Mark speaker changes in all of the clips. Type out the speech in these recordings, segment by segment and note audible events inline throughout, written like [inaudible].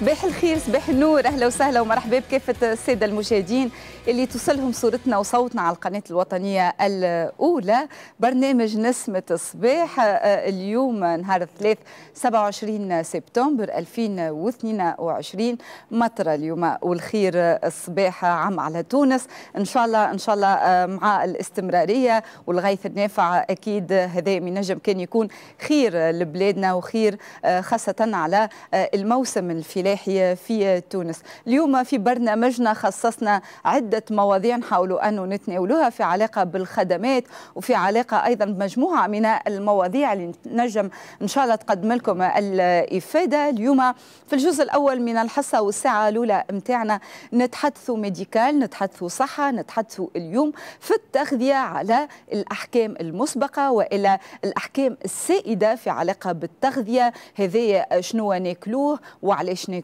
Speaker 1: صباح الخير صباح النور. أهلا وسهلا ومرحبا بكافة السادة المشاهدين اللي توصلهم صورتنا وصوتنا على القناة الوطنية الأولى. برنامج نسمة الصباح اليوم نهار الثلاث 27 سبتمبر 2022 مطر اليوم والخير الصباح عام على تونس. إن شاء الله إن شاء الله مع الاستمرارية والغيث النافع أكيد هذا من نجم كان يكون خير لبلادنا وخير خاصة على الموسم الفلاحي في تونس. اليوم في برنامجنا خصصنا عدة مواضيع نحاولوا أن نتناولوها في علاقة بالخدمات وفي علاقة أيضا بمجموعة من المواضيع اللي نجم إن شاء الله تقدم لكم الإفادة. اليوم في الجزء الأول من الحصة والساعة الأولى متاعنا نتحدثوا ميديكال نتحدثوا صحة نتحدثوا اليوم في التغذية على الأحكام المسبقة وإلى الأحكام السائدة في علاقة بالتغذية. هذه شنو ناكلوه وعلاش ناكلوه؟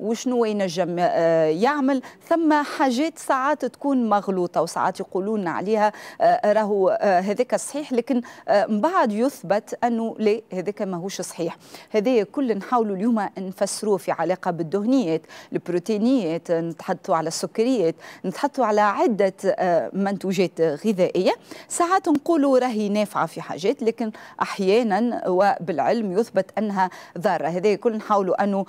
Speaker 1: وشنو ينجم يعمل. ثم حاجات ساعات تكون مغلوطة وساعات يقولون عليها راهو هذاك صحيح. لكن من بعد يثبت أنه لا هذاك ماهوش صحيح. هذا كل نحاولوا اليوم نفسروه في علاقة بالدهنيات البروتينيات نتحدثوا على السكريات نتحدثوا على عدة منتوجات غذائية. ساعات نقولوا راهي نافعة في حاجات لكن أحيانا وبالعلم يثبت أنها ضارة. هذا كل نحاولوا أنه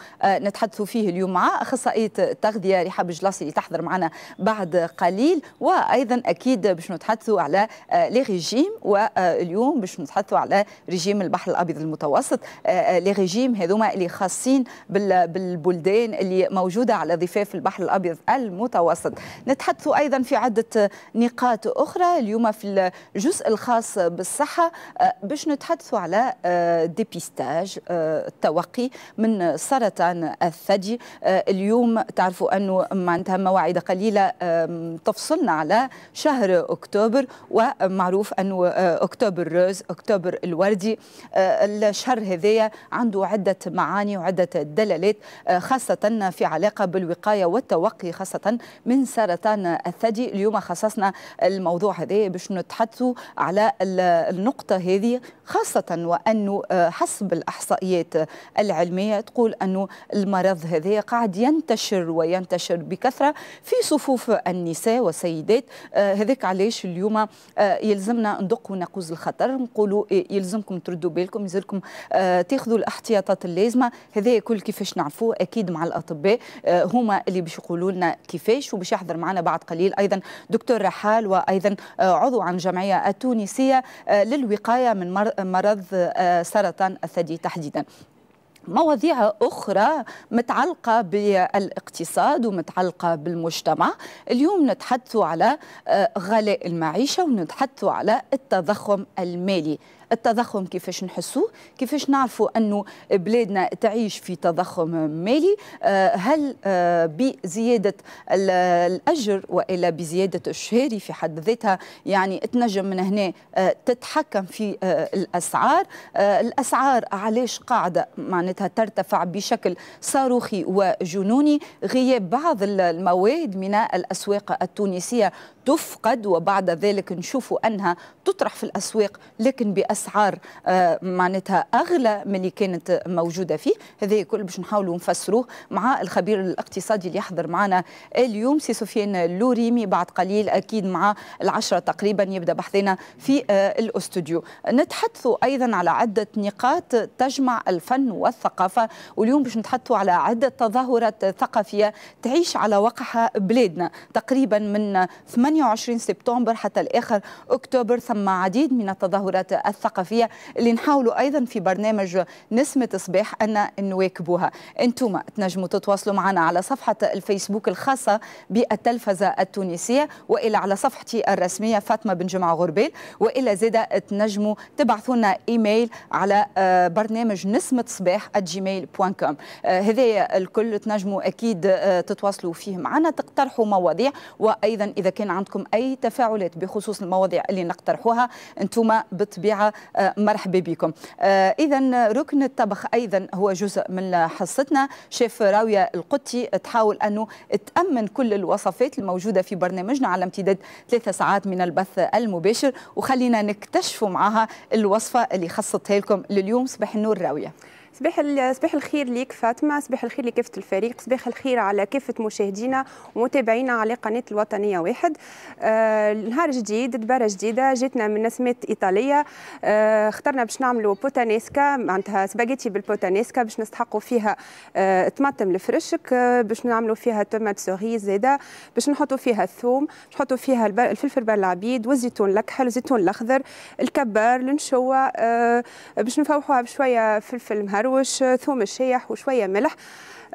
Speaker 1: نتحدثوا فيه اليوم مع أخصائية التغذية رحاب جلاسي اللي تحضر معنا بعد قليل وأيضا أكيد باش نتحدثوا على les régimes واليوم باش نتحدثوا على ريجيم البحر الأبيض المتوسط. les régimes هذوما اللي خاصين بالبلدان اللي موجودة على ضفاف البحر الأبيض المتوسط. نتحدثوا أيضا في عدة نقاط أخرى اليوم في الجزء الخاص بالصحة. باش نتحدثوا على dépistage التوقي من سرطان الثدي. اليوم تعرفوا أنه معناتها مواعيد قليلة تفصلنا على شهر أكتوبر ومعروف أنه octobre rose أكتوبر الوردي. الشهر هذايا عنده عدة معاني وعدة دلالات خاصة في علاقة بالوقاية والتوقي خاصة من سرطان الثدي. اليوم خصصنا الموضوع هذا باش نتحدثوا على النقطة هذه خاصة وأنه حسب الأحصائيات العلمية تقول أنه المرض هذا قاعد ينتشر وينتشر بكثرة في صفوف النساء والسيدات هذاك علاش اليوم يلزمنا ندقوا ناقوس الخطر. نقولوا يلزمكم تردوا بالكم يلزمكم تاخذوا الاحتياطات اللازمة. هذا كل كيفاش نعرفوه أكيد مع الأطباء هما اللي باش يقولوا لنا كيفاش وباش يحضر معنا بعد قليل. أيضا دكتور رحال وأيضا عضو عن الجمعية التونسية للوقاية من مرض سرطان الثدي تحديدا. مواضيع أخرى متعلقة بالاقتصاد ومتعلقة بالمجتمع. اليوم نتحدث على غلاء المعيشة ونتحدث على التضخم المالي. التضخم كيفاش نحسوه كيفاش نعرفوا أنه بلادنا تعيش في تضخم مالي هل بزيادة الأجر وإلا بزيادة الشهري في حد ذاتها؟ يعني تنجم من هنا تتحكم في الأسعار. الأسعار علاش قاعدة؟ معناتها ترتفع بشكل صاروخي وجنوني. غياب بعض المواد من الأسواق التونسية تفقد وبعد ذلك نشوفوا أنها تطرح في الأسواق لكن بأسعار معناتها أغلى من اللي كانت موجودة فيه. هذا كل باش نحاولوا نفسروه مع الخبير الاقتصادي اللي يحضر معنا اليوم سي سفيان اللوريمي بعد قليل أكيد مع العشرة تقريبا يبدأ بحثنا في الأستوديو. نتحدثوا أيضا على عدة نقاط تجمع الفن والثقافة واليوم باش نتحدثوا على عدة تظاهرات ثقافية تعيش على وقعها بلادنا. تقريبا من 28 سبتمبر حتى الآخر أكتوبر ثم عديد من التظاهرات الثقافية اللي نحاولوا أيضا في برنامج نسمة صباح أن نواكبوها. أنتم تنجموا تتواصلوا معنا على صفحة الفيسبوك الخاصة بالتلفزة التونسية وإلى على صفحتي الرسمية فاطمة بن جمعة غربيل وإلى زادة تنجموا تبعثوا لنا إيميل على برنامج نسمة صباح gmail.com هذا الكل تنجموا أكيد تتواصلوا فيه معنا تقترحوا مواضيع وأيضا إذا كان عندكم أي تفاعلات بخصوص المواضيع اللي نقترحوها أنتم بالطبيعة مرحبا بكم. إذا ركن الطبخ أيضا هو جزء من حصتنا. شيف راوية القطي تحاول أنه تأمن كل الوصفات الموجودة في برنامجنا على امتداد ثلاثة ساعات من البث المباشر وخلينا نكتشفوا معها الوصفة اللي خصتها لكم لليوم صباح النور راوية.
Speaker 2: صباح صباح الخير ليك فاطمة صباح الخير لكافة الفريق صباح الخير على كافة مشاهدينا ومتابعينا على قناة الوطنية واحد. آه نهار جديد دباره جديدة جاتنا من نسمات إيطالية. آه اخترنا باش نعملوا puttanesca معناتها سباغيتي بال puttanesca باش نستحقوا فيها آه طماطم الفرشك آه باش نعملوا فيها tomates cerises زاده باش نحطوا فيها الثوم نحطوا فيها الفلفل بالعبيد والزيتون الأكحل والزيتون الأخضر الكبار النشوه آه باش نفوحوها بشوية فلفل مهروش ثوم الشايح وشوية ملح.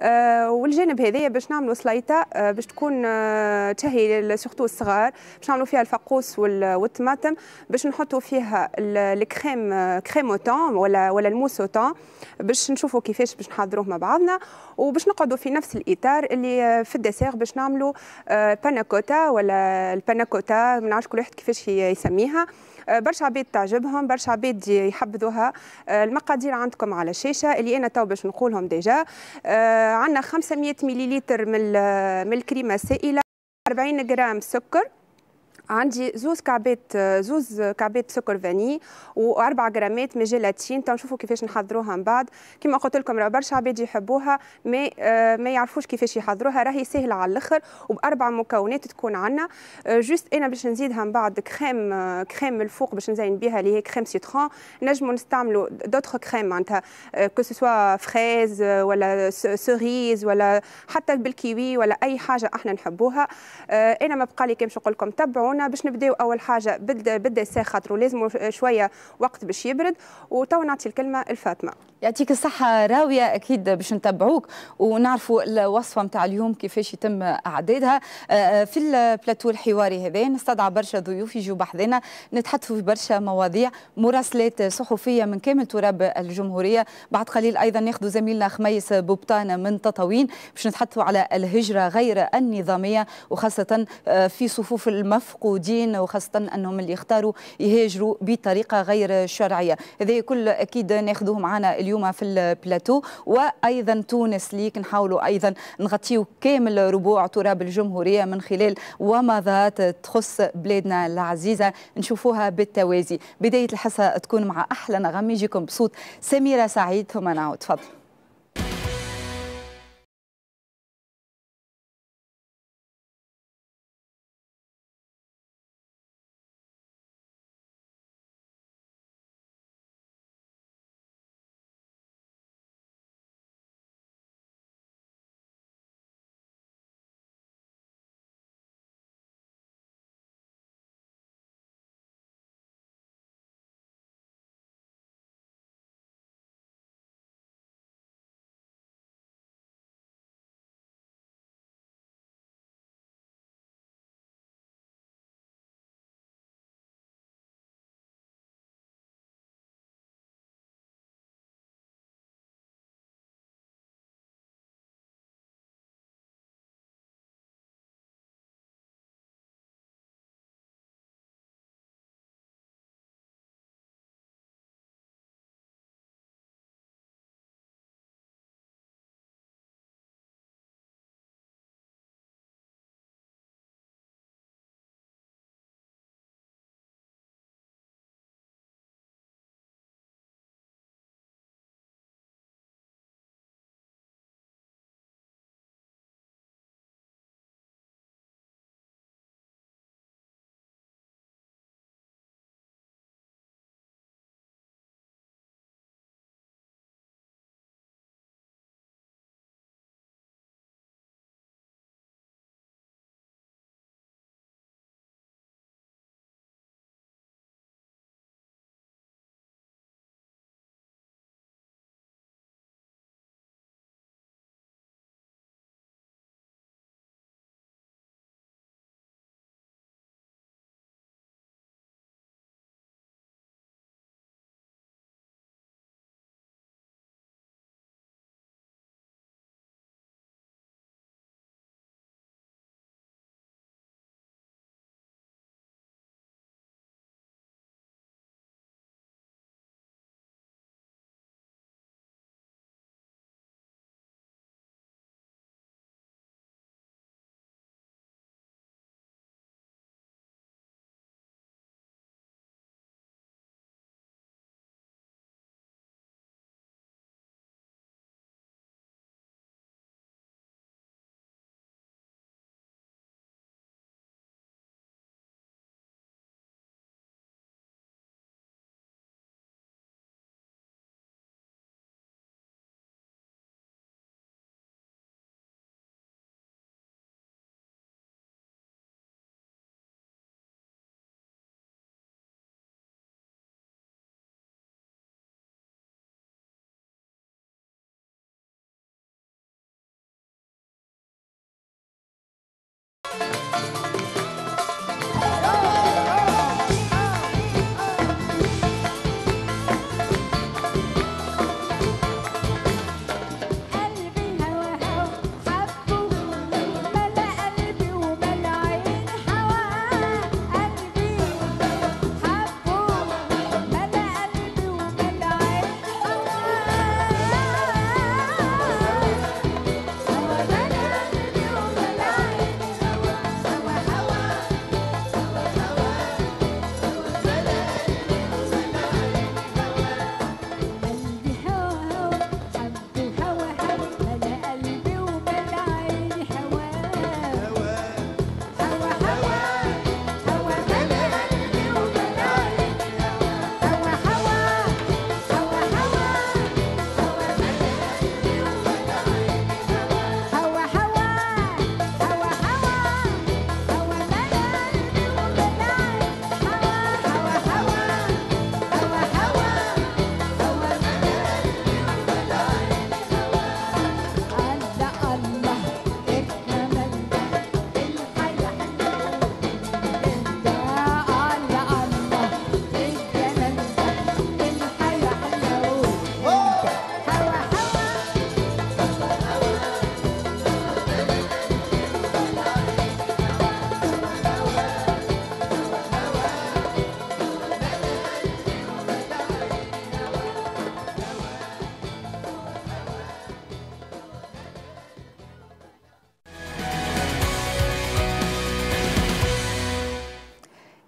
Speaker 2: آه والجانب هذايا باش نعملوا سليطه آه باش تكون آه تشهي سورتو الصغار باش نعملوا فيها الفقوس والطماطم باش نحطوا فيها الكريم كريموتون ولا ولا الموسوتون باش نشوفوا كيفاش باش نحضروه مع بعضنا. وباش نقعدوا في نفس الإطار اللي في الدسير باش نعملوا panna cotta ولا ال panna cotta ما نعرفش كل واحد كيفاش يسميها. برشا عباد تعجبهم برشا عباد يحبذوها. المقادير عندكم على الشاشة اللي أنا تو باش نقولهم déjà. عندنا 500 مليلتر من الكريمة السائلة 40 جرام سكر عندي زوز كعبات زوز كعبات سكر vanillé وأربع جرامات من جيلاتين نشوفوا كيفاش نحضروها من بعد. كما قلت لكم راه برشا عباد يحبوها ما ما يعرفوش كيفاش يحضروها. راهي سهلة على الأخر وبأربع مكونات تكون عندنا. juste أنا باش نزيدها من بعد crème crème من الفوق باش نزين بها اللي هي crème citron نجموا نستعملوا d'autres crèmes معناتها que ce soit fraise ولا cerise ولا حتى بالكيوي ولا أي حاجة أحنا نحبوها. أنا ما بقى لي كان نقول لكم تبعونا. باش نبداو أول حاجة بال dessert خاطر لازم شوية وقت باش يبرد وتو نعطي الكلمة لفاطمة.
Speaker 1: يعطيك الصحة راوية أكيد باش نتبعوك ونعرفوا الوصفة نتاع اليوم كيفاش يتم إعدادها. في البلاتو الحواري هذا نستدعى برشا ضيوف يجوا بحذنا نتحدثوا في برشا مواضيع مراسلات صحفية من كامل تراب الجمهورية. بعد قليل أيضا ناخذ زميلنا خميس بوبطان من تطاوين باش نتحدثوا على الهجرة غير النظامية وخاصة في صفوف المفقودين وخاصة أنهم اللي اختاروا يهاجروا بطريقة غير شرعية. هذا كل أكيد ناخذوه معنا اليوم. اليوم في البلاتو. وأيضا تونس ليك نحاولوا أيضا نغطيو كامل ربوع تراب الجمهورية من خلال ومضات تخص بلادنا العزيزة. نشوفوها بالتوازي. بداية الحصة تكون مع أحلى نغم. يجيكم بصوت سميرة سعيد. ثم نعود. تفضل.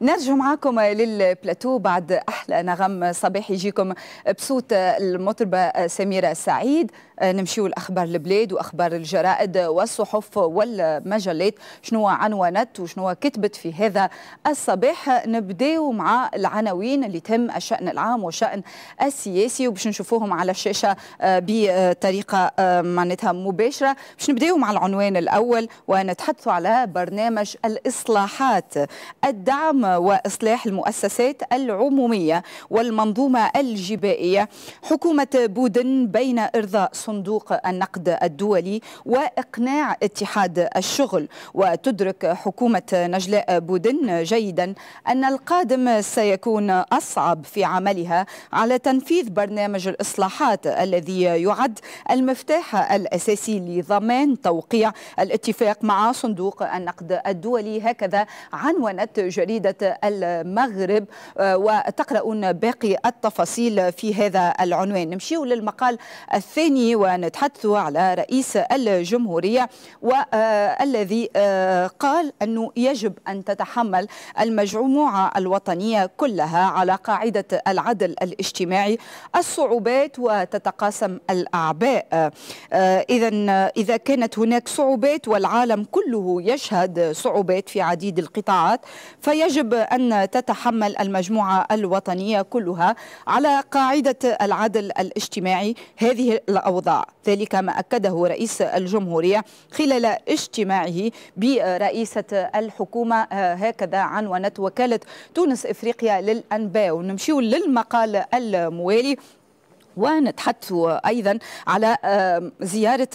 Speaker 1: نرجع معاكم للبلاتو بعد أحلى نغم صباح يجيكم بصوت المطربة سميرة سعيد. نمشيو لأخبار البلاد وأخبار الجرائد والصحف والمجلات. شنو عنونت وشنو كتبت في هذا الصباح؟ نبداو مع العناوين اللي تهم الشأن العام والشان السياسي وباش نشوفوهم على الشاشة بطريقة معناتها مباشرة. باش نبداو مع العنوان الأول ونتحدث على برنامج الإصلاحات. الدعم وإصلاح المؤسسات العمومية والمنظومة الجبائية. حكومة بودن بين إرضاء صندوق النقد الدولي وإقناع اتحاد الشغل. وتدرك حكومة نجلاء بودن جيدا أن القادم سيكون أصعب في عملها على تنفيذ برنامج الإصلاحات الذي يعد المفتاح الأساسي لضمان توقيع الاتفاق مع صندوق النقد الدولي. هكذا عنونت جريدة المغرب وتقرؤون باقي التفاصيل في هذا العنوان. نمشيو للمقال الثاني ونتحدث على رئيس الجمهورية والذي قال أنه يجب أن تتحمل المجموعة الوطنية كلها على قاعدة العدل الاجتماعي الصعوبات وتتقاسم الأعباء. إذا إذا كانت هناك صعوبات والعالم كله يشهد صعوبات في عديد القطاعات فيجب أن تتحمل المجموعة الوطنية كلها على قاعدة العدل الاجتماعي. هذه الأوضاع ذلك ما أكده رئيس الجمهورية خلال اجتماعه برئيسة الحكومة هكذا عنونت وكالة تونس إفريقيا للأنباء. ونمشيو للمقال الموالي. ونتحدث أيضا على زيارة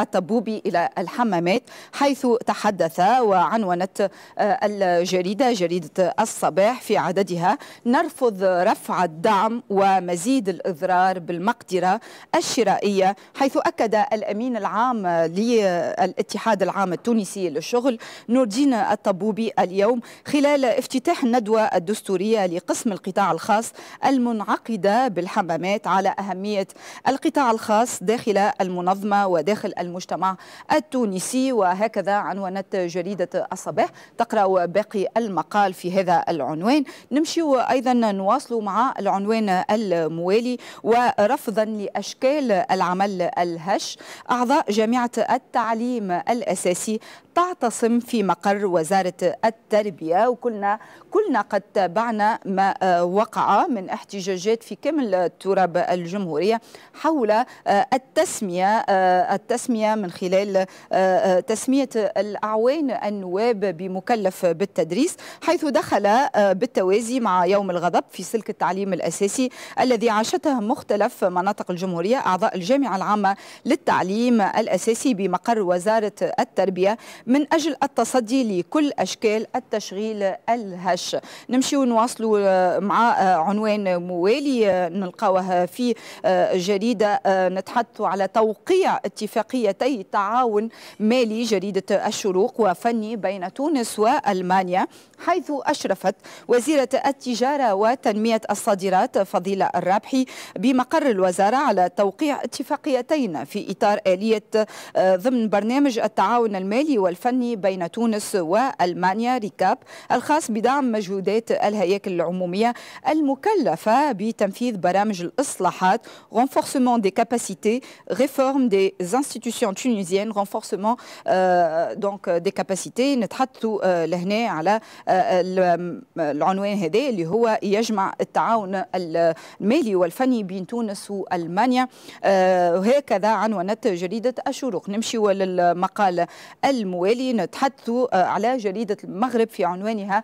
Speaker 1: الطبوبي إلى الحمامات حيث تحدث وعنونت الجريدة جريدة الصباح في عددها. نرفض رفع الدعم ومزيد الإضرار بالمقدرة الشرائية حيث أكد الأمين العام للاتحاد العام التونسي للشغل نور الدين الطبوبي اليوم خلال افتتاح الندوة الدستورية لقسم القطاع الخاص المنعقدة بالحمامات على أهمية القطاع الخاص داخل المنظمة وداخل المجتمع التونسي وهكذا عنونت جريدة الصباح تقرأ باقي المقال في هذا العنوان. نمشي أيضا نواصل مع العنوان الموالي ورفضا لأشكال العمل الهش. أعضاء جامعة التعليم الأساسي تعتصم في مقر وزارة التربية. وكلنا كلنا قد تابعنا ما وقع من احتجاجات في كامل التراب الجمهورية حول التسمية التسمية من خلال تسمية الأعوان النواب بمكلف بالتدريس حيث دخل بالتوازي مع يوم الغضب في سلك التعليم الأساسي الذي عاشته مختلف مناطق الجمهورية أعضاء الجامعة العامة للتعليم الأساسي بمقر وزارة التربية. من أجل التصدي لكل أشكال التشغيل الهش. نمشي ونواصلوا مع عنوان موالي نلقاوه في جريدة نتحدث على توقيع اتفاقيتي تعاون مالي جريدة الشروق وفني بين تونس وألمانيا حيث أشرفت وزيرة التجارة وتنمية الصادرات فضيلة الرابحي بمقر الوزارة على توقيع اتفاقيتين في إطار آلية ضمن برنامج التعاون المالي والفني بين تونس وألمانيا ريكاب الخاص بدعم مجهودات الهياكل العمومية المكلفة بتنفيذ برامج الإصلاحات renforcement des capacités réforme des institutions tunisiennes renforcement euh, donc des capacités. نتحدث لهنا على العنوان هذا اللي هو يجمع التعاون المالي والفني بين تونس وألمانيا. وهكذا عنونت جريده الشروق. نمشي للمقال الموالي نتحدث على جريدة المغرب في عنوانها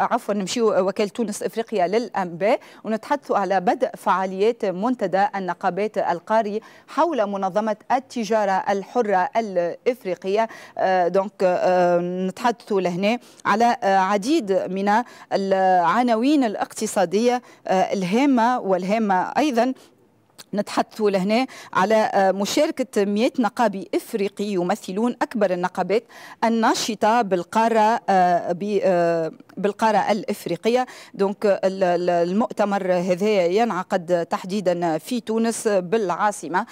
Speaker 1: عفوا نمشي وكاله تونس إفريقيا للأنباء ونتحدث على بدء فعاليات منتدى النقابات القاري حول منظمة التجارة الحرة الإفريقية. دونك نتحدث لهنا على عديد من العناوين الاقتصادية الهامة والهامة أيضا نتحدث لهنا على مشاركة 100 نقابي إفريقي يمثلون أكبر النقابات الناشطة بالقارة بالقارة الإفريقية. donc المؤتمر هذا ينعقد تحديدا في تونس بالعاصمة.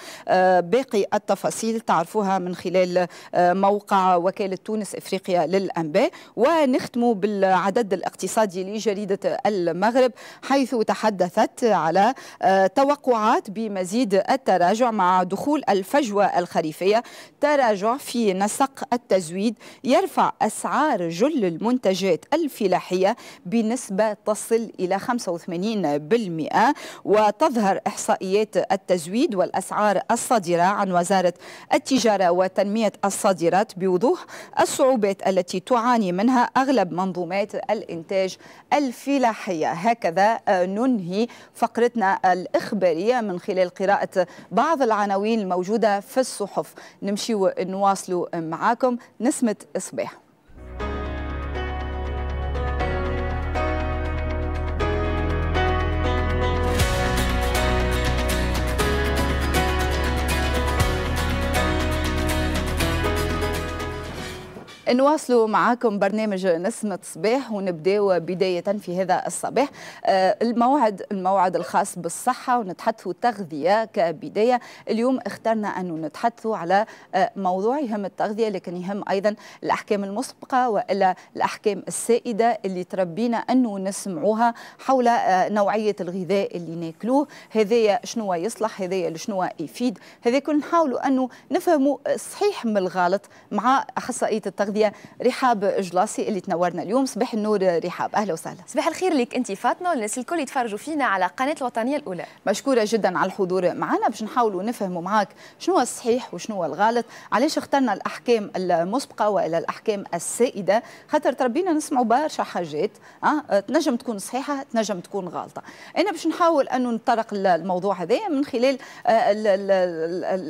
Speaker 1: باقي التفاصيل تعرفوها من خلال موقع وكالة تونس إفريقيا للأنباء. ونختم بالعدد الاقتصادي لجريدة المغرب حيث تحدثت على توقعات بمزيد التراجع مع دخول الفجوة الخريفية. تراجع في نسق التزويد يرفع أسعار جل المنتجات الفلاحيه بنسبة تصل إلى 85% وتظهر إحصائيات التزويد والأسعار الصادرة عن وزارة التجارة وتنمية الصادرات بوضوح الصعوبات التي تعاني منها أغلب منظومات الإنتاج الفلاحية. هكذا ننهي فقرتنا الإخبارية من خلال قراءة بعض العناوين الموجودة في الصحف. نمشي ونواصلوا معاكم. نسمة صباح نواصلوا معاكم برنامج نسمة صباح ونبداو بداية في هذا الصباح. الموعد الموعد الخاص بالصحة ونتحدثوا تغذية كبداية. اليوم اخترنا أن نتحدثوا على موضوع يهم التغذية لكن يهم أيضا الأحكام المسبقة وإلا الأحكام السائدة اللي تربينا أنه نسمعوها حول نوعية الغذاء اللي ناكلوه. هذايا شنو يصلح هذايا شنو يفيد. هذا كل نحاولوا أنه نفهموا صحيح من الغلط مع أخصائية التغذية. التغذيه رحاب جلاسي اللي تنورنا اليوم. صباح النور رحاب أهلا وسهلا.
Speaker 3: صباح الخير لك أنت فاطمة والناس الكل يتفرجوا فينا على قناة الوطنية الأولى.
Speaker 1: مشكورة جدا على الحضور معنا. باش نحاولوا نفهموا معك شنو الصحيح وشنو الغلط علاش اخترنا الأحكام المسبقة وإلى الأحكام السائدة. خاطر تربينا نسمعوا برشا حاجات أه؟ تنجم تكون صحيحة تنجم تكون غلطة. أنا باش نحاول انه نطرق الموضوع هذا من خلال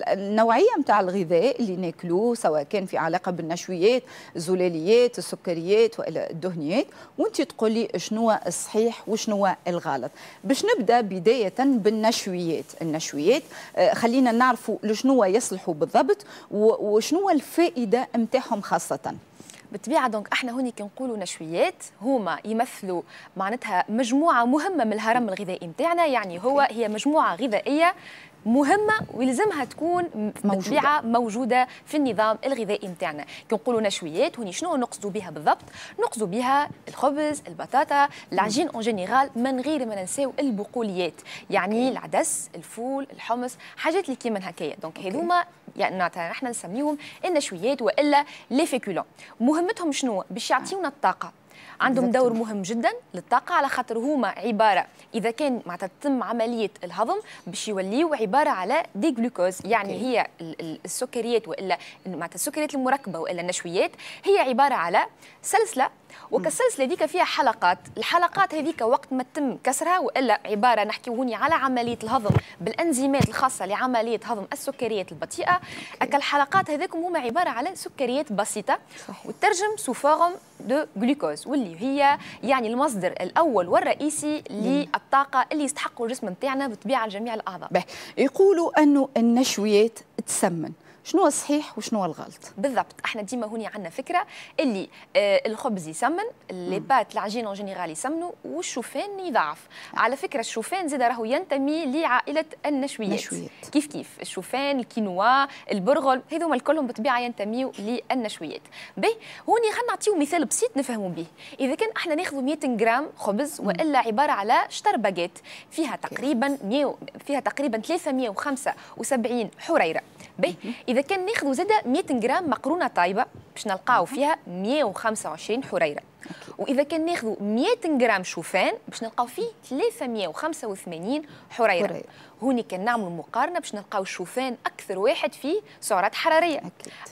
Speaker 1: النوعية نتاع الغذاء اللي ناكلوه سواء كان في علاقة بالنشويات الزلاليات السكريات وإلى الدهنيات. وانت تقولي شنو الصحيح وشنو الغلط. باش نبدأ بداية بالنشويات. النشويات خلينا نعرفوا لشنو يصلحوا بالضبط وشنو الفائدة نتاعهم خاصة.
Speaker 3: بالطبيعة دونك إحنا هوني كنقولوا نشويات هما يمثلوا معناتها مجموعة مهمة من الهرم الغذائي نتاعنا يعني هو هي مجموعة غذائية مهمة ويلزمها تكون موجودة. موجودة في النظام الغذائي نتاعنا. كنقولوا نشويات هوني شنو نقصدوا بها بالضبط؟ نقصدوا بها الخبز البطاطا العجين en général من غير ما ننساو البقوليات. يعني العدس الفول الحمص حاجات اللي كيما هكايا. donc هذوما يعني إحنا نسميهم النشويات وإلا les féculents مهمتهم شنو؟ باش يعطيونا الطاقة. عندهم دور مهم جدا للطاقة على خاطر هما عبارة إذا كان معناتها تتم عملية الهضم باش يوليو عبارة على des glucoses يعني okay. هي السكريات وإلا معناتها السكريات المركبه وإلا النشويات هي عبارة على سلسلة وكالسلسلة هذيك فيها حلقات. الحلقات هذيك وقت ما تم كسرها وإلا عبارة نحكي هوني على عملية الهضم بالأنزيمات الخاصة لعملية هضم السكريات البطيئة. أكل الحلقات هذيكم هما عبارة على سكريات بسيطة. وترجع sous forme de glucose واللي هي يعني المصدر الأول والرئيسي للطاقة اللي يستحقه الجسم نتاعنا بالطبيعه لجميع الأعضاء.
Speaker 1: يقولوا أنه النشويات تسمن. شنو الصحيح وشنو الغلط.
Speaker 3: بالضبط. إحنا ديما هوني عندنا فكرة اللي آه الخبز يسمن les pâtes العجين en général يسمنوا والشوفان يضعف. على فكرة الشوفان زاد راهو ينتمي لعائلة النشويات. نشويات. كيف كيف؟ الشوفان الكينوا البرغل هذوما الكلهم بالطبيعه ينتميوا للنشويات. به هوني خلينا نعطيو مثال بسيط نفهموا به إذا كان إحنا ناخذ 200 جرام خبز وإلا عبارة على شتر باجيت فيها تقريبا 100 فيها تقريبا 375 حريرة. به إذا كان ناخذ زاد 100 جرام مقرونة طايبة باش نلقاو فيها 125 حريرة. وإذا كان ناخذ 100 جرام شوفان باش نلقاو فيه 385 حريرة. هوني كان نعملوا مقارنه باش نلقاو الشوفان أكثر واحد فيه سعرات حرارية.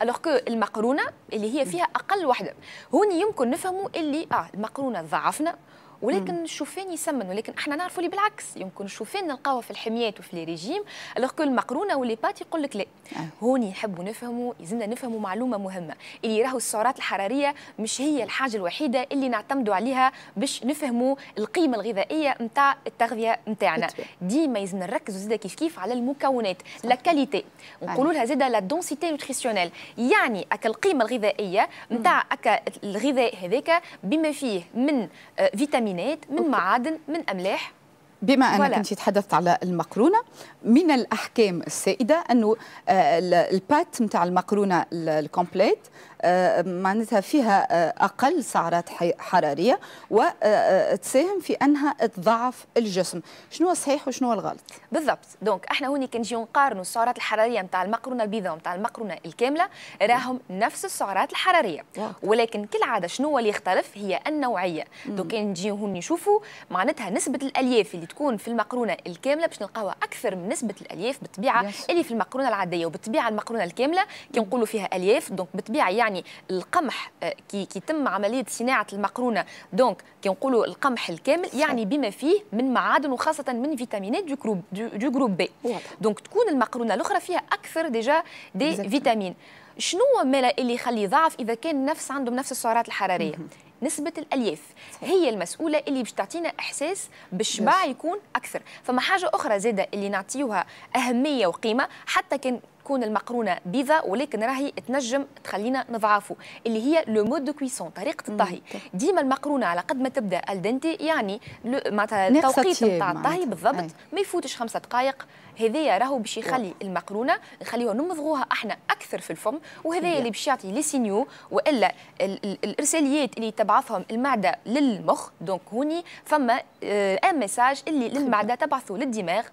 Speaker 3: alors que المقرونة اللي هي فيها أقل وحدة. هوني يمكن نفهموا اللي آه المقرونة تضعفنا ولكن الشوفان يسمن ولكن إحنا نعرفوا اللي بالعكس. يمكن الشوفان نلقاوه في الحميات وفي les régimes alors que المقرونه و les pâtes يقول لك لا.
Speaker 1: آه.
Speaker 3: هوني نحبوا نفهموا يلزمنا نفهموا معلومة مهمة. اللي راهو السعرات الحرارية مش هي الحاجة الوحيدة اللي نعتمدوا عليها باش نفهموا القيمة الغذائية نتاع التغذية نتاعنا. ديما يلزمنا نركزوا زيدا كيف كيف على المكونات la qualité نقولوا لها زيدا la densité nutritionnelle يعني اكا القيمة الغذائية نتاع أكا الغذاء هذاك بما فيه من آه، فيتامينات من
Speaker 1: okay.
Speaker 3: معادن من أملاح
Speaker 1: بما
Speaker 3: أنك.
Speaker 1: أنت تحدثت على المقرونة من الأحكام السائدة أنه آه، ال- ال pâtes نتاع المقرونة ال- ال complètes معناتها فيها آه، أقل سعرات حرارية وتساهم في أنها تضعف الجسم. شنو الصحيح وشنو الغلط؟
Speaker 3: بالضبط. donc إحنا هوني كي نجيو نقارنوا السعرات الحرارية نتاع المقرونة البيضاء ونتاع المقرونة الكاملة راهم نفس السعرات
Speaker 1: الحرارية.
Speaker 3: ولكن كالعاده شنو هو اللي يختلف؟ هي النوعية. donc كي نجيو هون نشوفوا معناتها نسبة الألياف اللي تكون في المقرونة الكاملة باش نلقاوها أكثر من نسبة الألياف
Speaker 1: بالطبيعة.
Speaker 3: اللي في المقرونة العادية وبالطبيعة المقرونة الكاملة. كي نقولوا فيها ألياف donc بالطبيعة يعني القمح آه، كي كي يتم عملية صناعة المقرونة. donc كي نقولوا القمح الكامل يعني بما فيه من معادن وخاصة من فيتامينات du groupe du, groupe
Speaker 1: B.
Speaker 3: donc تكون المقرونة الأخرى فيها أكثر déjà
Speaker 1: des.
Speaker 3: vitamines شنو مالا اللي يخلي يضعف إذا كان نفس عندهم نفس السعرات الحرارية؟ نسبة الألياف. هي المسؤولة اللي باش تعطينا إحساس بالشبع. يكون أكثر. فما حاجة أخرى زادة اللي نعطيوها أهمية وقيمة حتى كان تكون المقرونة بيضاء ولكن راهي تنجم تخلينا نضعفوا اللي هي le mode de cuisson طريقة الطهي. ديما المقرونة على قد ما تبدأ al dente يعني معناتها التوقيت نتاع. الطهي بالضبط
Speaker 1: أي.
Speaker 3: ما يفوتش خمسة دقائق هذايا راهو باش يخلي المقرونة نخليوها نمضغوها أحنا أكثر في الفم وهذايا اللي باش يعطي les signaux وإلا ال- ال- الإرساليات اللي تبعثهم المعدة للمخ donc هوني فما ان message اللي للمعدة تبعثه للدماغ.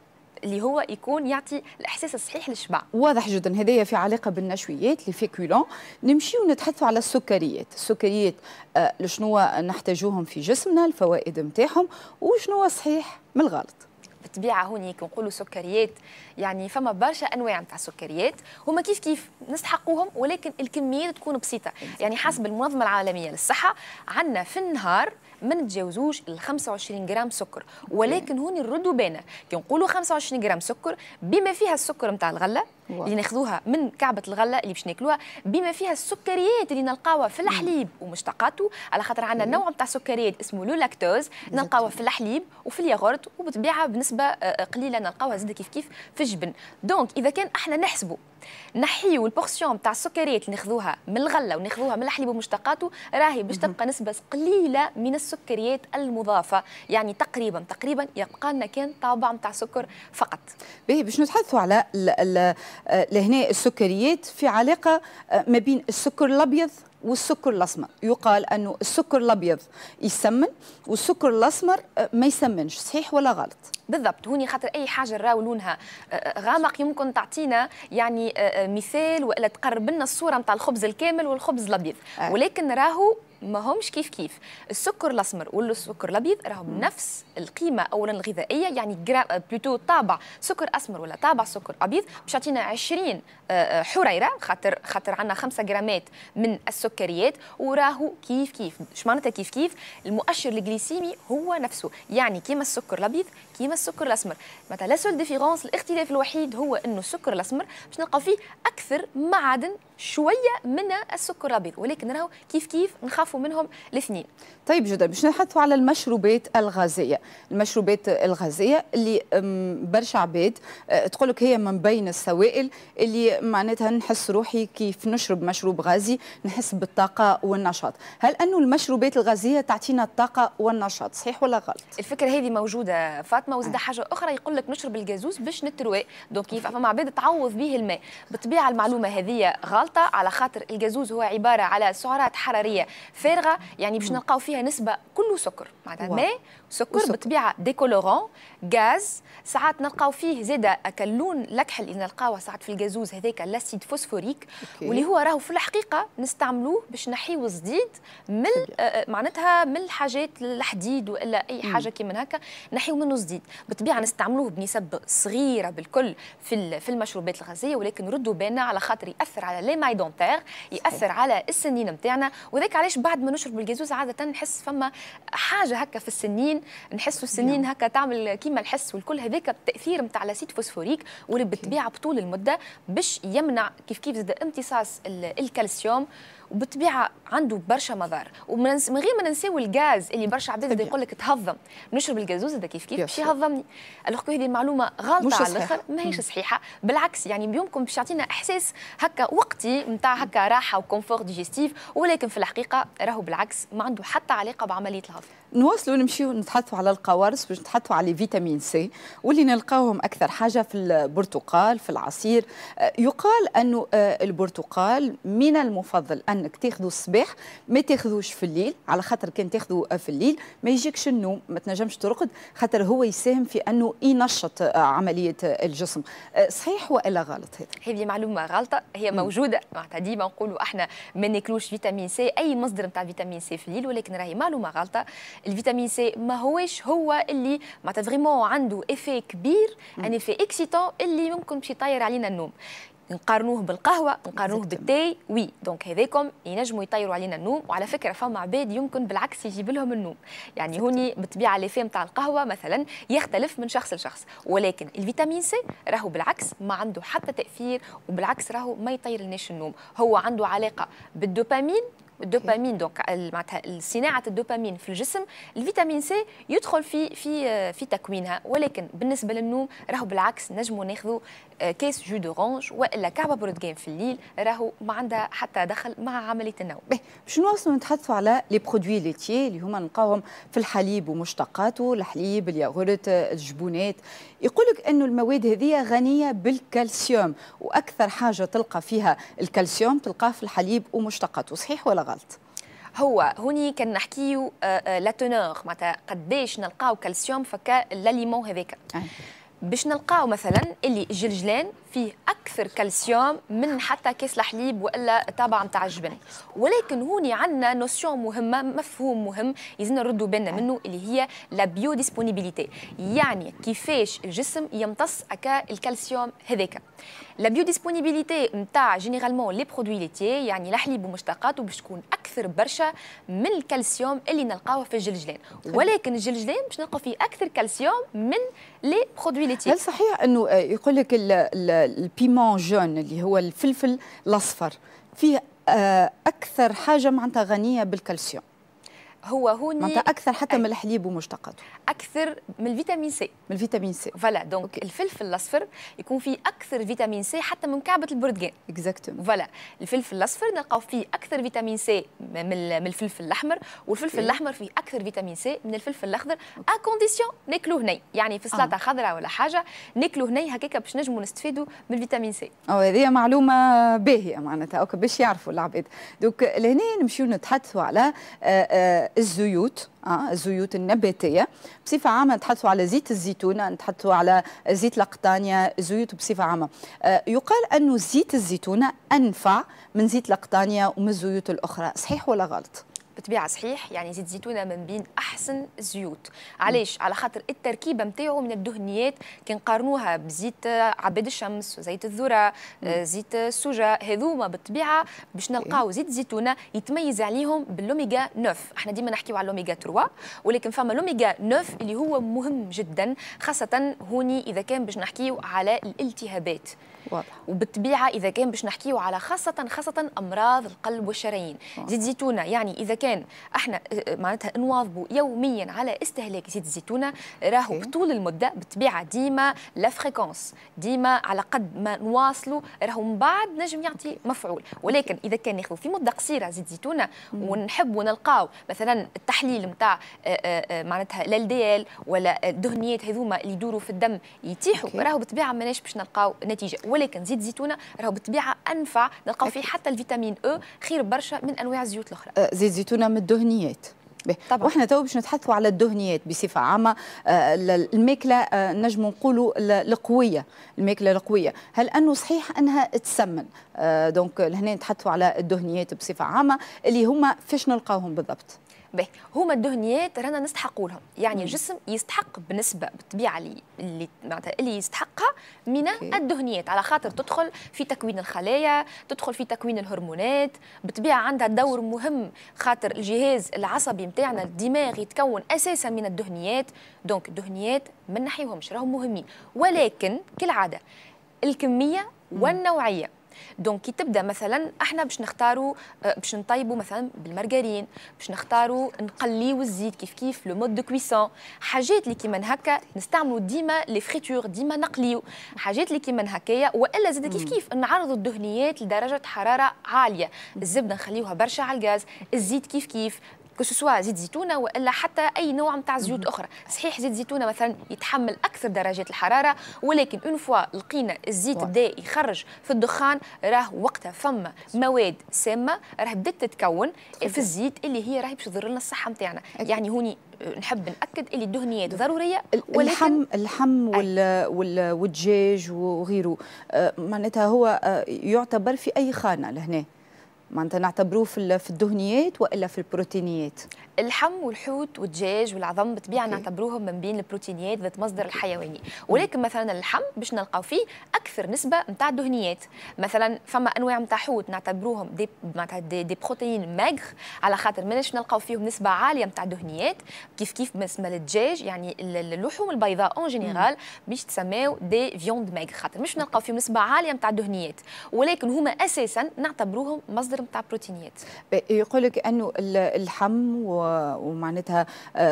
Speaker 3: اللي هو يكون يعطي الإحساس الصحيح للشبع.
Speaker 1: واضح جدا هذايا في علاقة بالنشويات les féculents. نمشيو نتحدثوا على السكريات. السكريات آه شنو نحتاجوهم في جسمنا الفوائد نتاعهم وشنو صحيح من الغلط.
Speaker 3: بالطبيعة هوني كي نقولوا سكريات يعني فما برشا أنواع نتاع السكريات هما كيف كيف نستحقوهم ولكن الكميات تكون بسيطة. يعني حسب المنظمة العالمية للصحة عندنا في النهار ما نتجاوزوش ال 25 جرام سكر. ولكن هوني نردوا بالنا كي نقولوا 25 جرام سكر بما فيها السكر نتاع الغلة
Speaker 1: واو.
Speaker 3: اللي ناخذوها من كعبة الغلة اللي باش ناكلوها بما فيها السكريات اللي نلقاوها في الحليب ومشتقاته على خاطر عندنا نوع نتاع سكريات اسمه le lactose نلقاوها في الحليب وفي الياغورت وبالطبيعه بنسبة آه، قليلة نلقاوها زاد كيف كيف في الجبن. donc إذا كان أحنا نحسبوا نحيو ال portion نتاع السكريات اللي ناخذوها من الغلة وناخذوها من الحليب ومشتقاته راهي باش تبقى نسبة قليلة من السكريات المضافة. يعني تقريبا تقريبا يبقى لنا كان طابع نتاع سكر فقط.
Speaker 1: باهي باش نتحدثوا على آه، لهنا السكريات في علاقة آه، ما بين السكر الأبيض والسكر الأسمر. يقال أنه السكر الأبيض يسمن والسكر الأسمر آه، ما يسمنش. صحيح ولا غلط؟
Speaker 3: بالضبط. هوني خاطر أي حاجة نراو لونها آه، غامق يمكن تعطينا يعني آه، آه، مثال والا تقرب لنا الصورة نتاع الخبز الكامل والخبز الأبيض.
Speaker 1: آه.
Speaker 3: ولكن راهو ما همش كيف كيف. السكر الأسمر والسكر الأبيض راهم نفس القيمة اولا الغذائيه يعني جرام آه، plutôt طابع سكر أسمر ولا طابع سكر أبيض. باش يعطينا 20 آه، آه، حريرة خاطر خاطر عندنا 5 جرامات من السكريات وراهو كيف كيف. اش معناتها كيف كيف؟ المؤشر الجليسيمي هو نفسه. يعني كيما السكر الأبيض كيما السكر الأسمر. معناتها la seule différence الاختلاف الوحيد هو إنه السكر الأسمر باش نلقاو فيه أكثر معدن شوية من السكر الأبيض ولكن راهو كيف كيف نخافوا منهم الاثنين.
Speaker 1: طيب جدا باش نتحدثوا على المشروبات الغازية. المشروبات الغازية اللي برشا عباد أه، تقول لك هي من بين السوائل اللي معناتها نحس روحي كيف نشرب مشروب غازي نحس بالطاقة والنشاط. هل أنه المشروبات الغازية تعطينا الطاقة والنشاط صحيح ولا غلط؟
Speaker 3: الفكرة هذه موجودة فاطمه وزاد حاجة أخرى يقول لك نشرب الجازوز باش نتروي donc كيف فما عباد تعوض به الماء. بالطبيعه المعلومة هذه غلطة. على خاطر الجازوز هو عبارة على سعرات حرارية فارغة يعني باش نلقاو فيها نسبة كله سكر. معناتها. ماء سكر
Speaker 1: وسكر.
Speaker 3: بالطبيعه des colorants غاز ساعات نلقاو فيه زاده اللون الكحل اللي نلقاوه ساعات في الجازوز هذاك l'acide phosphorique
Speaker 1: OK.
Speaker 3: واللي هو راهو في الحقيقة نستعملوه باش نحيو الصديد من آه، آه، معناتها من الحاجات الحديد وإلا أي حاجة كيما هكا نحيو منه صديد بالطبيعه نستعملوه بنسب صغيرة بالكل في في المشروبات الغازية ولكن ردوا بالنا على خاطر يأثر على l'émail dentaire يأثر على السنين نتاعنا وذاك علاش بعد بعد ما نشرب الجازوز عادة نحس فما حاجة هكا في السنين نحسوا السنين هكا تعمل كيما الحس والكل هذاك التاثير نتاع l'acide phosphorique واللي بالطبيعه بطول المدة باش يمنع كيف كيف زاد امتصاص الكالسيوم وبالطبيعه عنده برشا مضار. ومن غير ما ننساو الغاز اللي برشا عباد يقول لك تهضم. نشرب الغازوز هذا كيف كيف باش يهضمني. alors هذه المعلومه غلطة على الآخر ماهيش صحيحة. بالعكس يعني بيومكم باش يعطينا إحساس هكا وقتي نتاع هكا راحة و confort digestif ولكن في الحقيقة راهو بالعكس ما عنده حتى علاقة بعملية الهضم.
Speaker 1: نواصلوا نمشيو نتحدثوا على القوارص باش نتحدثوا على فيتامين سي واللي نلقاوهم أكثر حاجة في البرتقال في العصير. آه، يقال أنه آه، البرتقال من المفضل أنك تاخذه الصباح ما تاخذوش في الليل على خاطر كان تاخذه في الليل ما يجيكش النوم ما تنجمش ترقد خاطر هو يساهم في أنه ينشط آه، عملية الجسم. صحيح وإلا غلط هذا؟
Speaker 3: هذه معلومة غلطة هي موجودة معناتها ديما نقولوا إحنا ما ناكلوش فيتامين سي أي مصدر نتاع فيتامين سي في الليل ولكن راهي معلومة غلطة. الفيتامين سي ما هوش هو اللي معناتها vraiment عنده effet كبير un effet excitant اللي ممكن باش يطير علينا النوم. نقارنوه بالقهوة نقارنوه بالتاي oui donc هذاكم ينجموا يطيروا علينا النوم وعلى فكرة فما عباد يمكن بالعكس يجيب لهم النوم. يعني هوني بالطبيعة l'effet نتاع القهوة مثلا يختلف من شخص لشخص. ولكن الفيتامين سي راهو بالعكس ما عنده حتى تأثير وبالعكس راهو ما يطير لناش النوم. هو عنده علاقة بالدوبامين الدوبامين donc معناتها صناعه الدوبامين في الجسم الفيتامين سي يدخل في في في تكوينها. ولكن بالنسبة للنوم راهو بالعكس نجموا ناخذوا آه، كاس jus d'orange وإلا كعبه برتقان في الليل راهو ما عندها حتى دخل مع عملية النوم.
Speaker 1: باش نواصلوا نتحدثوا على les produits laitiers اللي هما نلقاوهم في الحليب ومشتقاته الحليب الياغورت الجبونات. يقول لك انه المواد هذه غنية بالكالسيوم وأكثر حاجة تلقى فيها الكالسيوم تلقاه في الحليب ومشتقاته صحيح ولا غلط؟
Speaker 3: هو هوني كان نحكيو la teneur معناتها قداش نلقاو كالسيوم ف اكا l'aliment هذاك. باش نلقاو مثلا اللي الجلجلان فيه أكثر كالسيوم من حتى كاس الحليب وإلا طابع نتاع الجبن. ولكن هوني عندنا notion مهمه مفهوم مهم يلزم نردوا بالنا منه اللي هي la biodisponibilité يعني كيفاش الجسم يمتص أكا الكالسيوم هذاك. la biodisponibilité نتاع généralement les produits laitiers يعني الحليب ومشتقاته باش تكون أكثر برشا من الكالسيوم اللي نلقاوه في الجلجلان. ولكن الجلجلان باش نلقاو فيه أكثر كالسيوم من les produits laitiers
Speaker 1: هل صحيح أنه يقول لك ال piment jaune اللي هو الفلفل الأصفر. فيه آه، أكثر حاجة معناتها غنية بالكالسيوم.
Speaker 3: هو هوني
Speaker 1: معناتها أكثر حتى من الحليب ومشتقاته.
Speaker 3: أكثر من الفيتامين سي.
Speaker 1: من الفيتامين سي.
Speaker 3: voilà donc الفلفل الأصفر يكون فيه أكثر فيتامين سي حتى من كعبة البرتقال.
Speaker 1: exactement
Speaker 3: voilà الفلفل الأصفر نلقاو فيه أكثر فيتامين سي من الفلفل الأحمر والفلفل الأحمر فيه أكثر فيتامين سي من الفلفل الأخضر à condition ناكلوه ني يعني في سلطه آه. خضراء ولا حاجة ناكلوه ني هكاك باش نجموا نستفيدوا من الفيتامين سي.
Speaker 1: أو هذه معلومة باهية معناتها باش يعرفوا العباد donc لهنا نمشيو نتحدثوا على آه، آه، الزيوت آه الزيوت النباتية. بصفة عامة نتحدثوا على زيت الزيتونة نتحدثوا على زيت القطانيه الزيوت بصفة عامة. آه يقال أنه زيت الزيتونة أنفع من زيت القطانيه ومن الزيوت الأخرى صحيح ولا غلط؟
Speaker 3: بطبيعه صحيح يعني زيت الزيتونه من بين أحسن الزيوت علاش؟ على خاطر التركيبة نتاعو من الدهنيات كي نقارنوها بزيت عباد الشمس زيت الذرة زيت السوجه هذوما بالطبيعة باش نلقاو زيت الزيتونه يتميز عليهم بالأوميغا 9 إحنا ديما نحكيو على الأوميغا 3 ولكن فما الأوميغا 9 اللي هو مهم جدا خاصة هوني إذا كان باش نحكيو على الالتهابات. واضح. وبالطبيعة إذا كان باش نحكيو على خاصة خاصة أمراض القلب والشرايين. زيت الزيتونه يعني إذا كان إحنا آه، آه، معناتها نواظبوا يوميا على استهلاك زيت الزيتونه راهو طول المدة بالطبيعة ديما لا فريكونس ديما على قد ما نواصلوا راهو من بعد نجم يعطي مفعول. ولكن إذا كان ناخذ في مدة قصيرة زيت زيتونة ونحبوا نلقاو مثلا التحليل نتاع آه، معناتها ال دي ال ولا الدهنيات هذوما اللي يدوروا في الدم يتيحوا راهو بالطبيعة ماناش باش نلقاو نتيجة. ولكن زيت الزيتونه راهو بالطبيعة أنفع نلقاو فيه حتى الفيتامين أو خير برشا من أنواع الزيوت الأخرى.
Speaker 1: زيت الزيتونه من الدهنيات. طبعا. وإحنا تو باش نتحدثوا على الدهنيات بصفة عامة آه، الماكلة آه، نجم نقولوا القوية الماكلة القوية. هل أنه صحيح أنها تسمن؟ donc لهنا نتحدثوا على الدهنيات بصفة عامة اللي هما فاش نلقاوهم بالضبط؟
Speaker 3: باهي هما الدهنيات رانا نستحقوا لهم. يعني الجسم يستحق بنسبة بالطبيعة اللي اللي معناتها اللي يستحقها من okay. الدهنيات. على خاطر تدخل في تكوين الخلايا تدخل في تكوين الهرمونات. بالطبيعة عندها دور مهم خاطر الجهاز العصبي نتاعنا الدماغ يتكون أساسا من الدهنيات. donc الدهنيات ما نحيوهمش راهم مهمين. ولكن كالعادة الكمية والنوعية. donc كي تبدأ مثلا إحنا باش نختاروا باش نطيبوا مثلا بالمارغرين باش نختاروا نقليو الزيت كيف كيف le mode de cuisson. حاجات اللي كيما هكا نستعملوا ديما les fritures ديما نقليو. حاجات اللي كيما هكايا وإلا زاد كيف كيف نعرضوا الدهنيات لدرجة حرارة عالية. الزبدة نخليوها برشا على الغاز الزيت كيف كيف que ce soit زيت زيتونه والا حتى اي نوع نتاع زيوت أخرى صحيح زيت زيتونه مثلا يتحمل أكثر درجات الحراره ولكن une fois لقينا الزيت بدا يخرج في الدخان راه وقتها فما مواد سامه راه بدات تتكون في الزيت اللي هي راهي باش تضر لنا الصحه نتاعنا يعني هوني نحب ناكد اللي الدهنيات ضروريه
Speaker 1: ولكن اللحم اللحم وال وال والدجاج وغيره معناتها هو يعتبر في اي خانه لهنا معناتها نعتبروه في الدهنيات وإلا في البروتينيات.
Speaker 3: اللحم والحوت والدجاج والعظم بالطبيعه نعتبروهم من بين البروتينيات ذات مصدر الحيواني. ولكن مثلا اللحم باش نلقاو فيه أكثر نسبة نتاع الدهنيات. مثلا فما أنواع نتاع حوت نعتبروهم des معناتها des, des protéines maigres على خاطر ماناش نلقاو فيهم نسبة عالية نتاع دهنيات كيف كيف بالنسبة للدجاج يعني اللحوم البيضاء en général باش تسماو des viandes maigres خاطر مش نلقاو فيهم نسبة عالية نتاع الدهنيات. ولكن هما أساسا نعتبروهم مصدر نتاع بروتينيات
Speaker 1: يقول لك أنه اللحم ومعناتها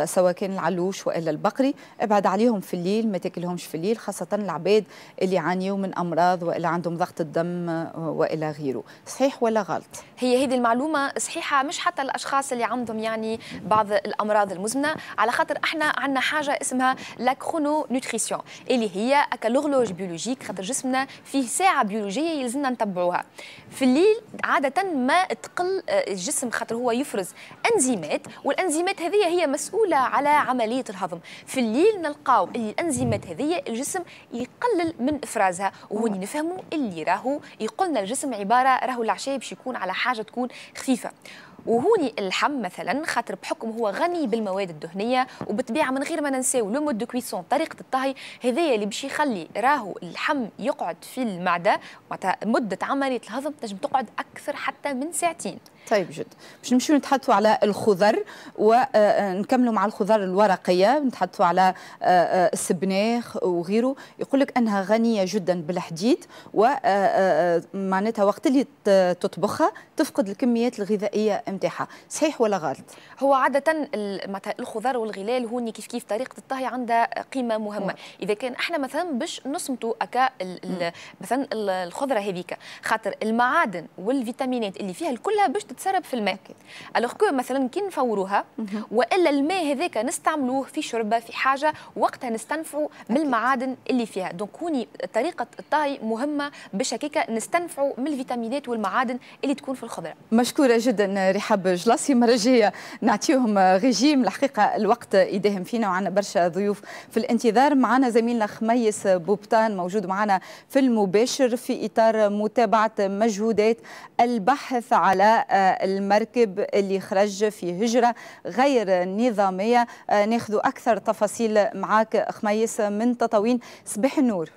Speaker 1: سواء كان العلوش وإلا البقري ابعد عليهم في الليل ما تاكلهمش في الليل خاصة العباد اللي يعانيوا من أمراض وإلا عندهم ضغط الدم والى غيره. صحيح ولا غلط؟
Speaker 3: هي هذه المعلومة صحيحة مش حتى الأشخاص اللي عندهم يعني بعض الأمراض المزمنة. على خاطر إحنا عندنا حاجة اسمها la chrono-nutrition اللي هي ك l'horloge biologique خاطر جسمنا فيه ساعة بيولوجية يلزمنا نتبعوها. في الليل عادة ما تقل الجسم خاطر هو يفرز أنزيمات والانزيمات هذه هي مسؤولة على عملية الهضم. في الليل نلقاو اللي الانزيمات هذه الجسم يقلل من إفرازها وهوني نفهموا اللي راهو يقولنا الجسم عبارة راهو العشاء باش يكون على حاجة تكون خفيفة. وهوني اللحم مثلا خاطر بحكم هو غني بالمواد الدهنية وبالطبيعة من غير ما ننساو le mode de cuisson طريقة الطهي هذايا اللي باش يخلي راهو اللحم يقعد في المعدة مدة عملية الهضم تنجم تقعد أكثر حتى من ساعتين.
Speaker 1: طيب جد. باش نمشيو نتحدثوا على الخضر ونكملوا مع الخضر الورقية نتحدثوا على السبناخ وغيره. يقول لك أنها غنية جدا بالحديد ومعناتها وقت اللي تطبخها تفقد الكميات الغذائية نتاعها صحيح ولا غلط؟
Speaker 3: هو عادة الخضر والغلال هوني كيف كيف طريقة الطهي عندها قيمة مهمة. إذا كان إحنا مثلا باش نصمتوا أكا مثلا الخضرة هذيك خاطر المعادن والفيتامينات اللي فيها كلها باش تتسرب في الماء. alors que مثلا كي نفوروها وإلا الماء هذاك نستعملوه في شربة في حاجة وقتها نستنفعوا من المعادن اللي فيها. donc هوني طريقة الطهي مهمة باش هكاك نستنفعوا من الفيتامينات والمعادن اللي تكون في الخضرة.
Speaker 1: مشكورة جدا رحاب جلاسي المره الجايه نعطيهم ريجيم الحقيقة الوقت يداهم فينا وعندنا برشا ضيوف في الانتظار. معنا زميلنا خميس بوبتان موجود معنا في المباشر في إطار متابعة مجهودات البحث على المركب اللي خرج في هجرة غير نظامية. ناخذ أكثر تفاصيل معك خميس من تطاوين صباح النور.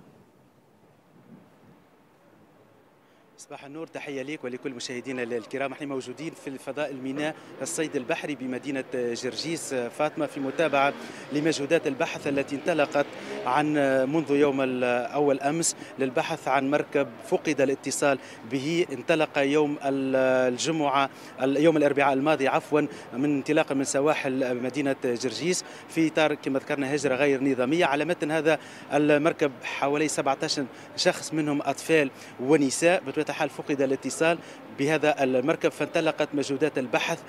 Speaker 4: صباح النور تحية لك ولكل مشاهدينا الكرام. إحنا موجودين في الفضاء الميناء الصيد البحري بمدينة جرجيس. فاطمة في متابعة لمجهودات البحث التي انطلقت عن منذ يوم أول أمس للبحث عن مركب فقد الاتصال به. انطلق يوم الجمعة يوم الأربعاء الماضي عفوا من انطلاقا من سواحل مدينة جرجيس في إطار كما ذكرنا هجرة غير نظامية. على متن هذا المركب حوالي 17 شخص منهم أطفال ونساء. بطبيعة الحال فقد الاتصال بهذا المركب فانطلقت مجهودات البحث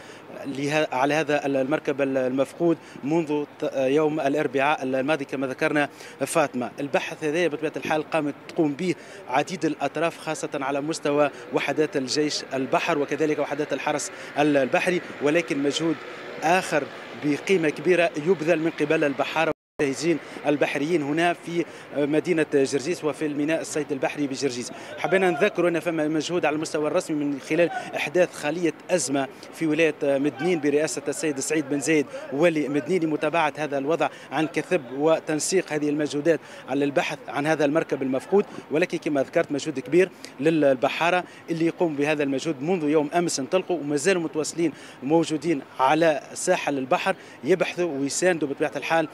Speaker 4: على هذا المركب المفقود منذ يوم الأربعاء الماضي كما ذكرنا فاطمة، البحث هذا بطبيعة الحال قامت تقوم به عديد الأطراف خاصة على مستوى وحدات الجيش البحر وكذلك وحدات الحرس البحري ولكن مجهود آخر بقيمة كبيرة يبذل من قبل البحاره المجتهزين البحريين هنا في مدينة جرجيس وفي الميناء الصيد البحري بجرجيس. حبينا نذكر أن فما مجهود على المستوى الرسمي من خلال إحداث خلية أزمة في ولاية مدنين برئاسة السيد سعيد بن زايد ولي مدنين لمتابعة هذا الوضع عن كثب وتنسيق هذه المجهودات على البحث عن هذا المركب المفقود. ولكن كما ذكرت مجهود كبير للبحارة اللي يقوم بهذا المجهود منذ يوم أمس انطلقوا وما زالوا متواصلين موجودين على ساحل البحر يبحثوا ويساندوا بطبيعة الحال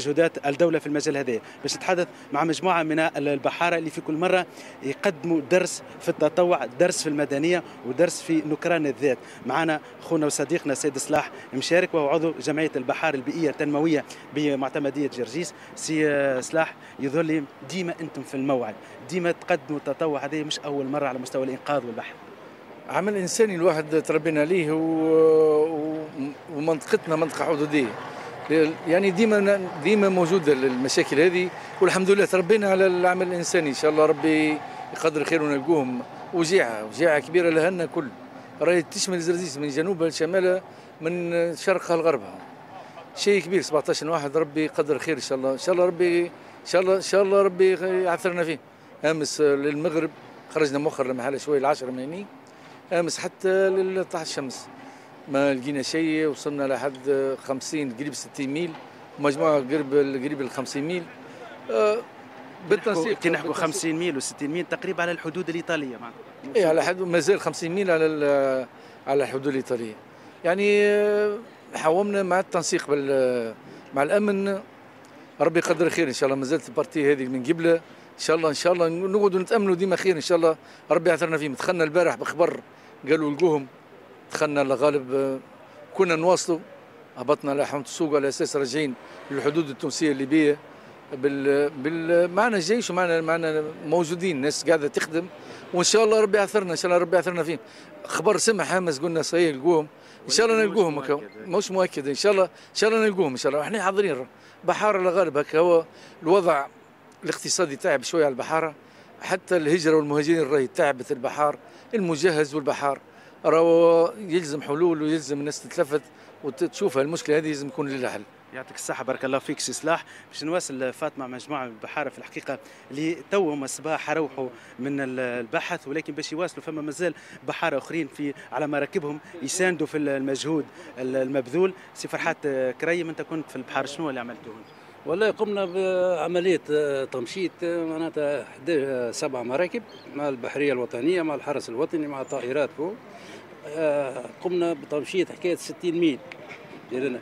Speaker 4: مجهودات الدولة في المجال هذا. باش نتحدث مع مجموعة من البحارة اللي في كل مرة يقدموا درس في التطوع درس في المدنية ودرس في نكران الذات. معنا أخونا وصديقنا سيد صلاح مشارك وهو عضو جمعية البحار البيئية التنموية بمعتمدية جرجيس. سي صلاح يظهر لي ديما أنتم في الموعد. ديما تقدموا التطوع هذه مش أول مرة على مستوى الإنقاذ والبحث
Speaker 5: عمل إنساني الواحد تربينا ليه و... ومنطقتنا منطقة حدودية يعني ديما ديما موجوده المشاكل هذه والحمد لله تربينا على العمل الإنساني. إن شاء الله ربي يقدر خير ونلقوهم. وجيعة وجيعة كبيرة لهنا كل. راهي تشمل زرزيس من جنوبها لشمالها من شرقها لغربها شيء كبير 17 واحد ربي يقدر خير إن شاء الله. إن شاء الله ربي إن شاء الله إن شاء الله ربي يعثرنا فيه. أمس للمغرب خرجنا مؤخر لمحل شوي العشرة من هني. أمس حتى تحت الشمس. ما لقينا شيء وصلنا لحد 50 قريب 60 ميل. مجموعة قريب قريب ال 50 ميل.
Speaker 4: آه بالتنسيق كي نحكوا 50 ميل و60 ميل تقريبا على الحدود الإيطالية
Speaker 5: معناها اي على حد مازال 50 ميل على على الحدود الإيطالية. يعني حاولنا مع التنسيق مع الأمن. ربي يقدر خير إن شاء الله. مازالت ال partie هذه من قبله إن شاء الله إن شاء الله نقعدوا نتأملوا ديما خير إن شاء الله. ربي يعثرنا فيهم. دخلنا البارح بخبر قالوا لقوهم. دخلنا لغالب كنا نواصلوا هبطنا لحمة السوق على أساس راجعين للحدود التونسية الليبية. بال, بال... معنا الجيش ومعنا معنا موجودين ناس قاعدة تخدم. وإن شاء الله ربي يعثرنا إن شاء الله ربي يعثرنا فيهم خبر سمع حامس قلنا صحيح لقوهم إن شاء الله نلقوهم هكا. مش مؤكد إن شاء الله إن شاء الله نلقوهم إن شاء الله. إحنا حاضرين. بحاره الغالب هكا هو الوضع الاقتصادي تعب شوية على البحارة. حتى الهجرة والمهاجرين راهي تعبت البحار المجهز والبحار. راهو يلزم حلول ويلزم الناس تتلفت وتشوف المشكلة هذه لازم يكون لها حل
Speaker 4: يعطيك الصحة بارك الله فيك سي صلاح. باش نواصل فاطمة مجموعة من البحارة في الحقيقة اللي توهم الصباح روحوا من البحث ولكن باش يواصلوا فما مازال بحارة أخرين في على مراكبهم يساندوا في المجهود المبذول. سي فرحات كريم أنت كنت في البحر شنو اللي عملته
Speaker 6: والله قمنا بعملية تمشيط معناتها 11 سبع مراكب مع البحرية الوطنية مع الحرس الوطني مع طائرات فوق. قمنا بتمشيط حكاية 60 ميل ديرنا.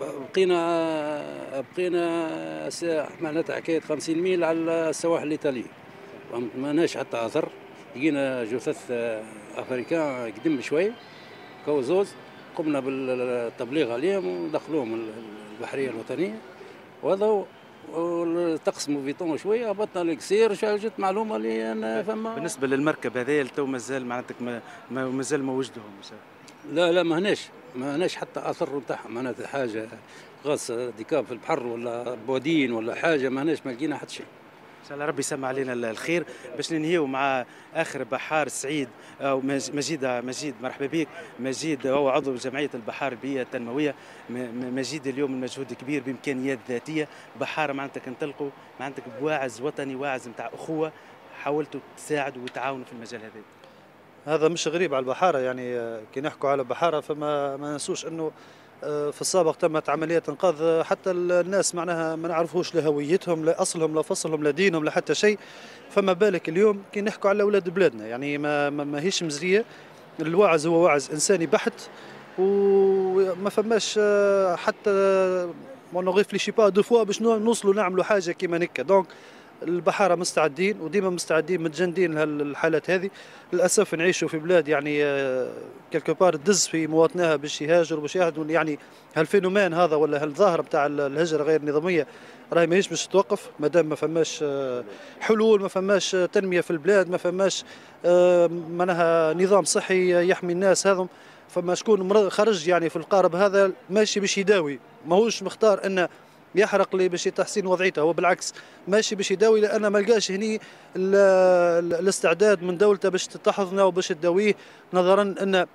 Speaker 6: بقينا بقينا معناتها حكاية 50 ميل على السواحل الإيطالية ما ناش حتى أثر. لقينا جثث أفريكان قدم شوي كوزوز. قمنا بالتبليغ عليهم ودخلوهم البحرية الوطنية. وهذا تقسموا فيتون شوية هبطنا الكسير جت معلومة اللي أنا فما
Speaker 4: بالنسبة للمركب هذا تو مازال معناتك ما مازال ما وجدهم.
Speaker 6: لا لا ما هناش ما هناش حتى اثر نتاعهم. معناتها حاجة غاص ديكاب في البحر ولا بودين ولا حاجة ما هناش ما لقينا حتى شيء.
Speaker 4: شاء الله ربي يسمع علينا الخير باش ننهيو مع آخر بحار سعيد أو مجيد مجيد مرحبا بك. مجيد هو عضو جمعية البحار البيئية التنموية. مجيد اليوم المجهود كبير بإمكانيات ذاتية. بحاره معناتها كنطلقوا معناتك بواعز وطني واعز نتاع أخوة حاولتوا تساعدوا وتعاونوا في المجال هذا.
Speaker 7: هذا مش غريب على البحارة يعني كي نحكوا على بحاره فما ما ننسوش إنه في السابق تمت عملية إنقاذ حتى الناس معناها ما نعرفوش لهويتهم لا أصلهم لا فصلهم لا دينهم لا حتى شيء. فما بالك اليوم كي نحكوا على أولاد بلادنا. يعني ما, ما, ما هيش مزرية. الوازع هو وازع إنساني بحت وما فماش آه، حتى ما réfléchis pas deux fois باش نوصلوا نعملوا حاجة كيما هكا donc البحاره مستعدين وديما مستعدين متجندين لهالحالات هذه. للأسف نعيشوا في بلاد يعني quelque part تدز في مواطنيها باش يهاجروا باش يهجوا يعني هال phénomène هذا ولا هالظاهرة بتاع الهجرة غير النظامية راهي ماهيش باش توقف ما دام ما فماش آه، حلول ما فماش تنمية في البلاد ما فماش آه، معناها نظام صحي يحمي الناس هذم فما شكون خرج يعني في القارب هذا ماشي باش يداوي. ماهوش مختار انه يحرق لي باش تحسين وضعيته. هو بالعكس ماشي باش يداوي لأن ما لقاش هني الاستعداد من دولته باش تحضنه وباش تداويه نظرا أن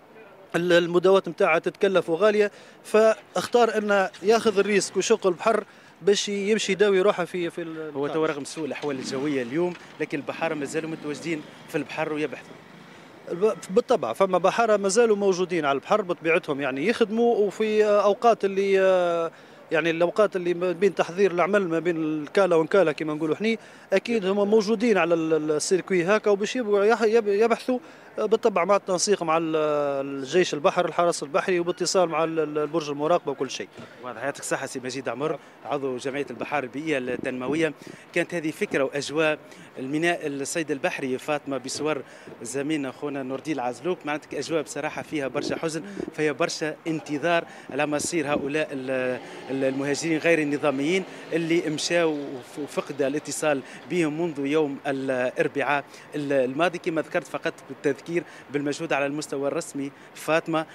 Speaker 7: المداوات نتاعها تتكلف وغالية. فاختار أن ياخذ ال risque ويشق البحر باش يمشي يداوي روحه في في
Speaker 4: هو تو رغم سوء الأحوال الجوية اليوم لكن البحاره مازالوا متواجدين في البحر ويبحثوا.
Speaker 7: بالطبع فما بحارة مازالوا موجودين على البحر بطبيعتهم يعني يخدموا وفي أوقات اللي يعني الأوقات اللي ما بين تحضير العمل ما بين الكالة وانكاله كما نقولوا إحنا أكيد هم موجودين على السيركوي هكا وباش يبحثوا بالطبع مع التنسيق مع الجيش البحر الحرس البحري وباتصال مع البرج المراقبة وكل شيء.
Speaker 4: واضح. يعطيك الصحه سي مجيد عمر عضو جمعية البحار البيئية التنموية. كانت هذه فكرة وأجواء الميناء الصيد البحري فاطمة بصور زميلنا اخونا نور الدين العزلوك. معناتها أجواء بصراحة فيها برشا حزن فيها برشا انتظار على مصير هؤلاء المهاجرين غير النظاميين اللي مشاو وفقد الاتصال بهم منذ يوم الأربعاء الماضي. كما ذكرت فقط بالتذكير بالمجهود على المستوى الرسمي. فاطمة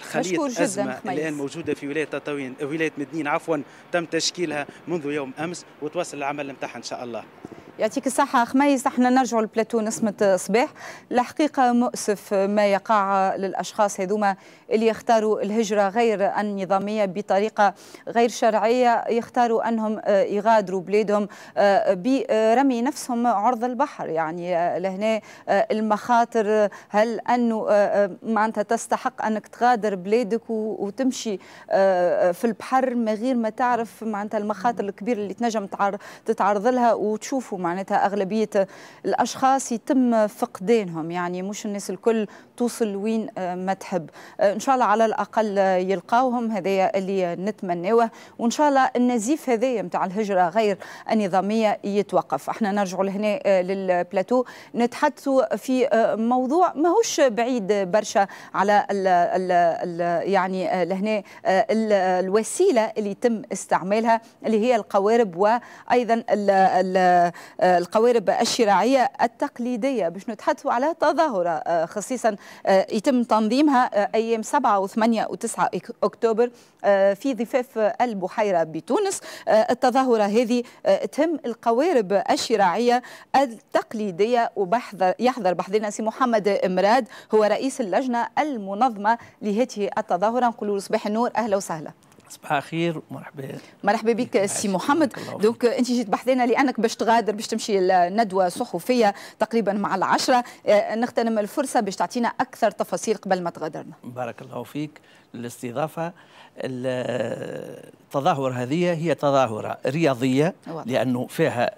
Speaker 4: خلية أزمة الآن موجودة في ولاية تطاوين ولاية مدنين عفوا تم تشكيلها منذ يوم أمس وتواصل العمل نتاعها إن شاء الله.
Speaker 1: يعطيك الصحة خميس. إحنا نرجع لبلاتو نسمة صباح. الحقيقة مؤسف ما يقع للأشخاص هذوما اللي يختاروا الهجرة غير النظامية بطريقة غير شرعية. يختاروا أنهم يغادروا بلادهم برمي نفسهم عرض البحر. يعني لهنا المخاطر. هل أنه معناتها تستحق أنك تغادر بلادك وتمشي في البحر من غير ما تعرف معناتها المخاطر الكبيرة اللي تنجم تتعرض لها وتشوفوا معناتها أغلبية الأشخاص يتم فقدانهم يعني مش الناس الكل توصل وين ما تحب. إن شاء الله على الأقل يلقاوهم هذا اللي نتمناوه وإن شاء الله النزيف هذايا متاع الهجرة غير النظامية يتوقف. إحنا نرجعوا لهنا للبلاتو. نتحدثوا في موضوع ماهوش بعيد برشا على ال ال ال يعني لهنا الوسيلة اللي يتم استعمالها اللي هي القوارب وأيضا ال ال القوارب الشراعية التقليدية باش نتحدثوا على تظاهرة خصيصا يتم تنظيمها أيام 7 و8 و9 أكتوبر في ضفاف البحيرة بتونس. التظاهرة هذه تهم القوارب الشراعية التقليدية وبحذر يحضر بحذانا سي محمد إمراد هو رئيس اللجنة المنظمة لهذه التظاهرة. نقول له صباح النور أهلا وسهلا.
Speaker 8: صباح الخير مرحبا
Speaker 1: مرحبا بك سي محمد. donc انت جيت بحذانا لانك باش تغادر باش تمشي الندوه صحفية تقريبا مع العشرة. نغتنم الفرصة باش تعطينا أكثر تفاصيل قبل ما تغادرنا.
Speaker 8: بارك الله فيك. الاستضافة التظاهرة هذه هي تظاهرة رياضية لأنه فيها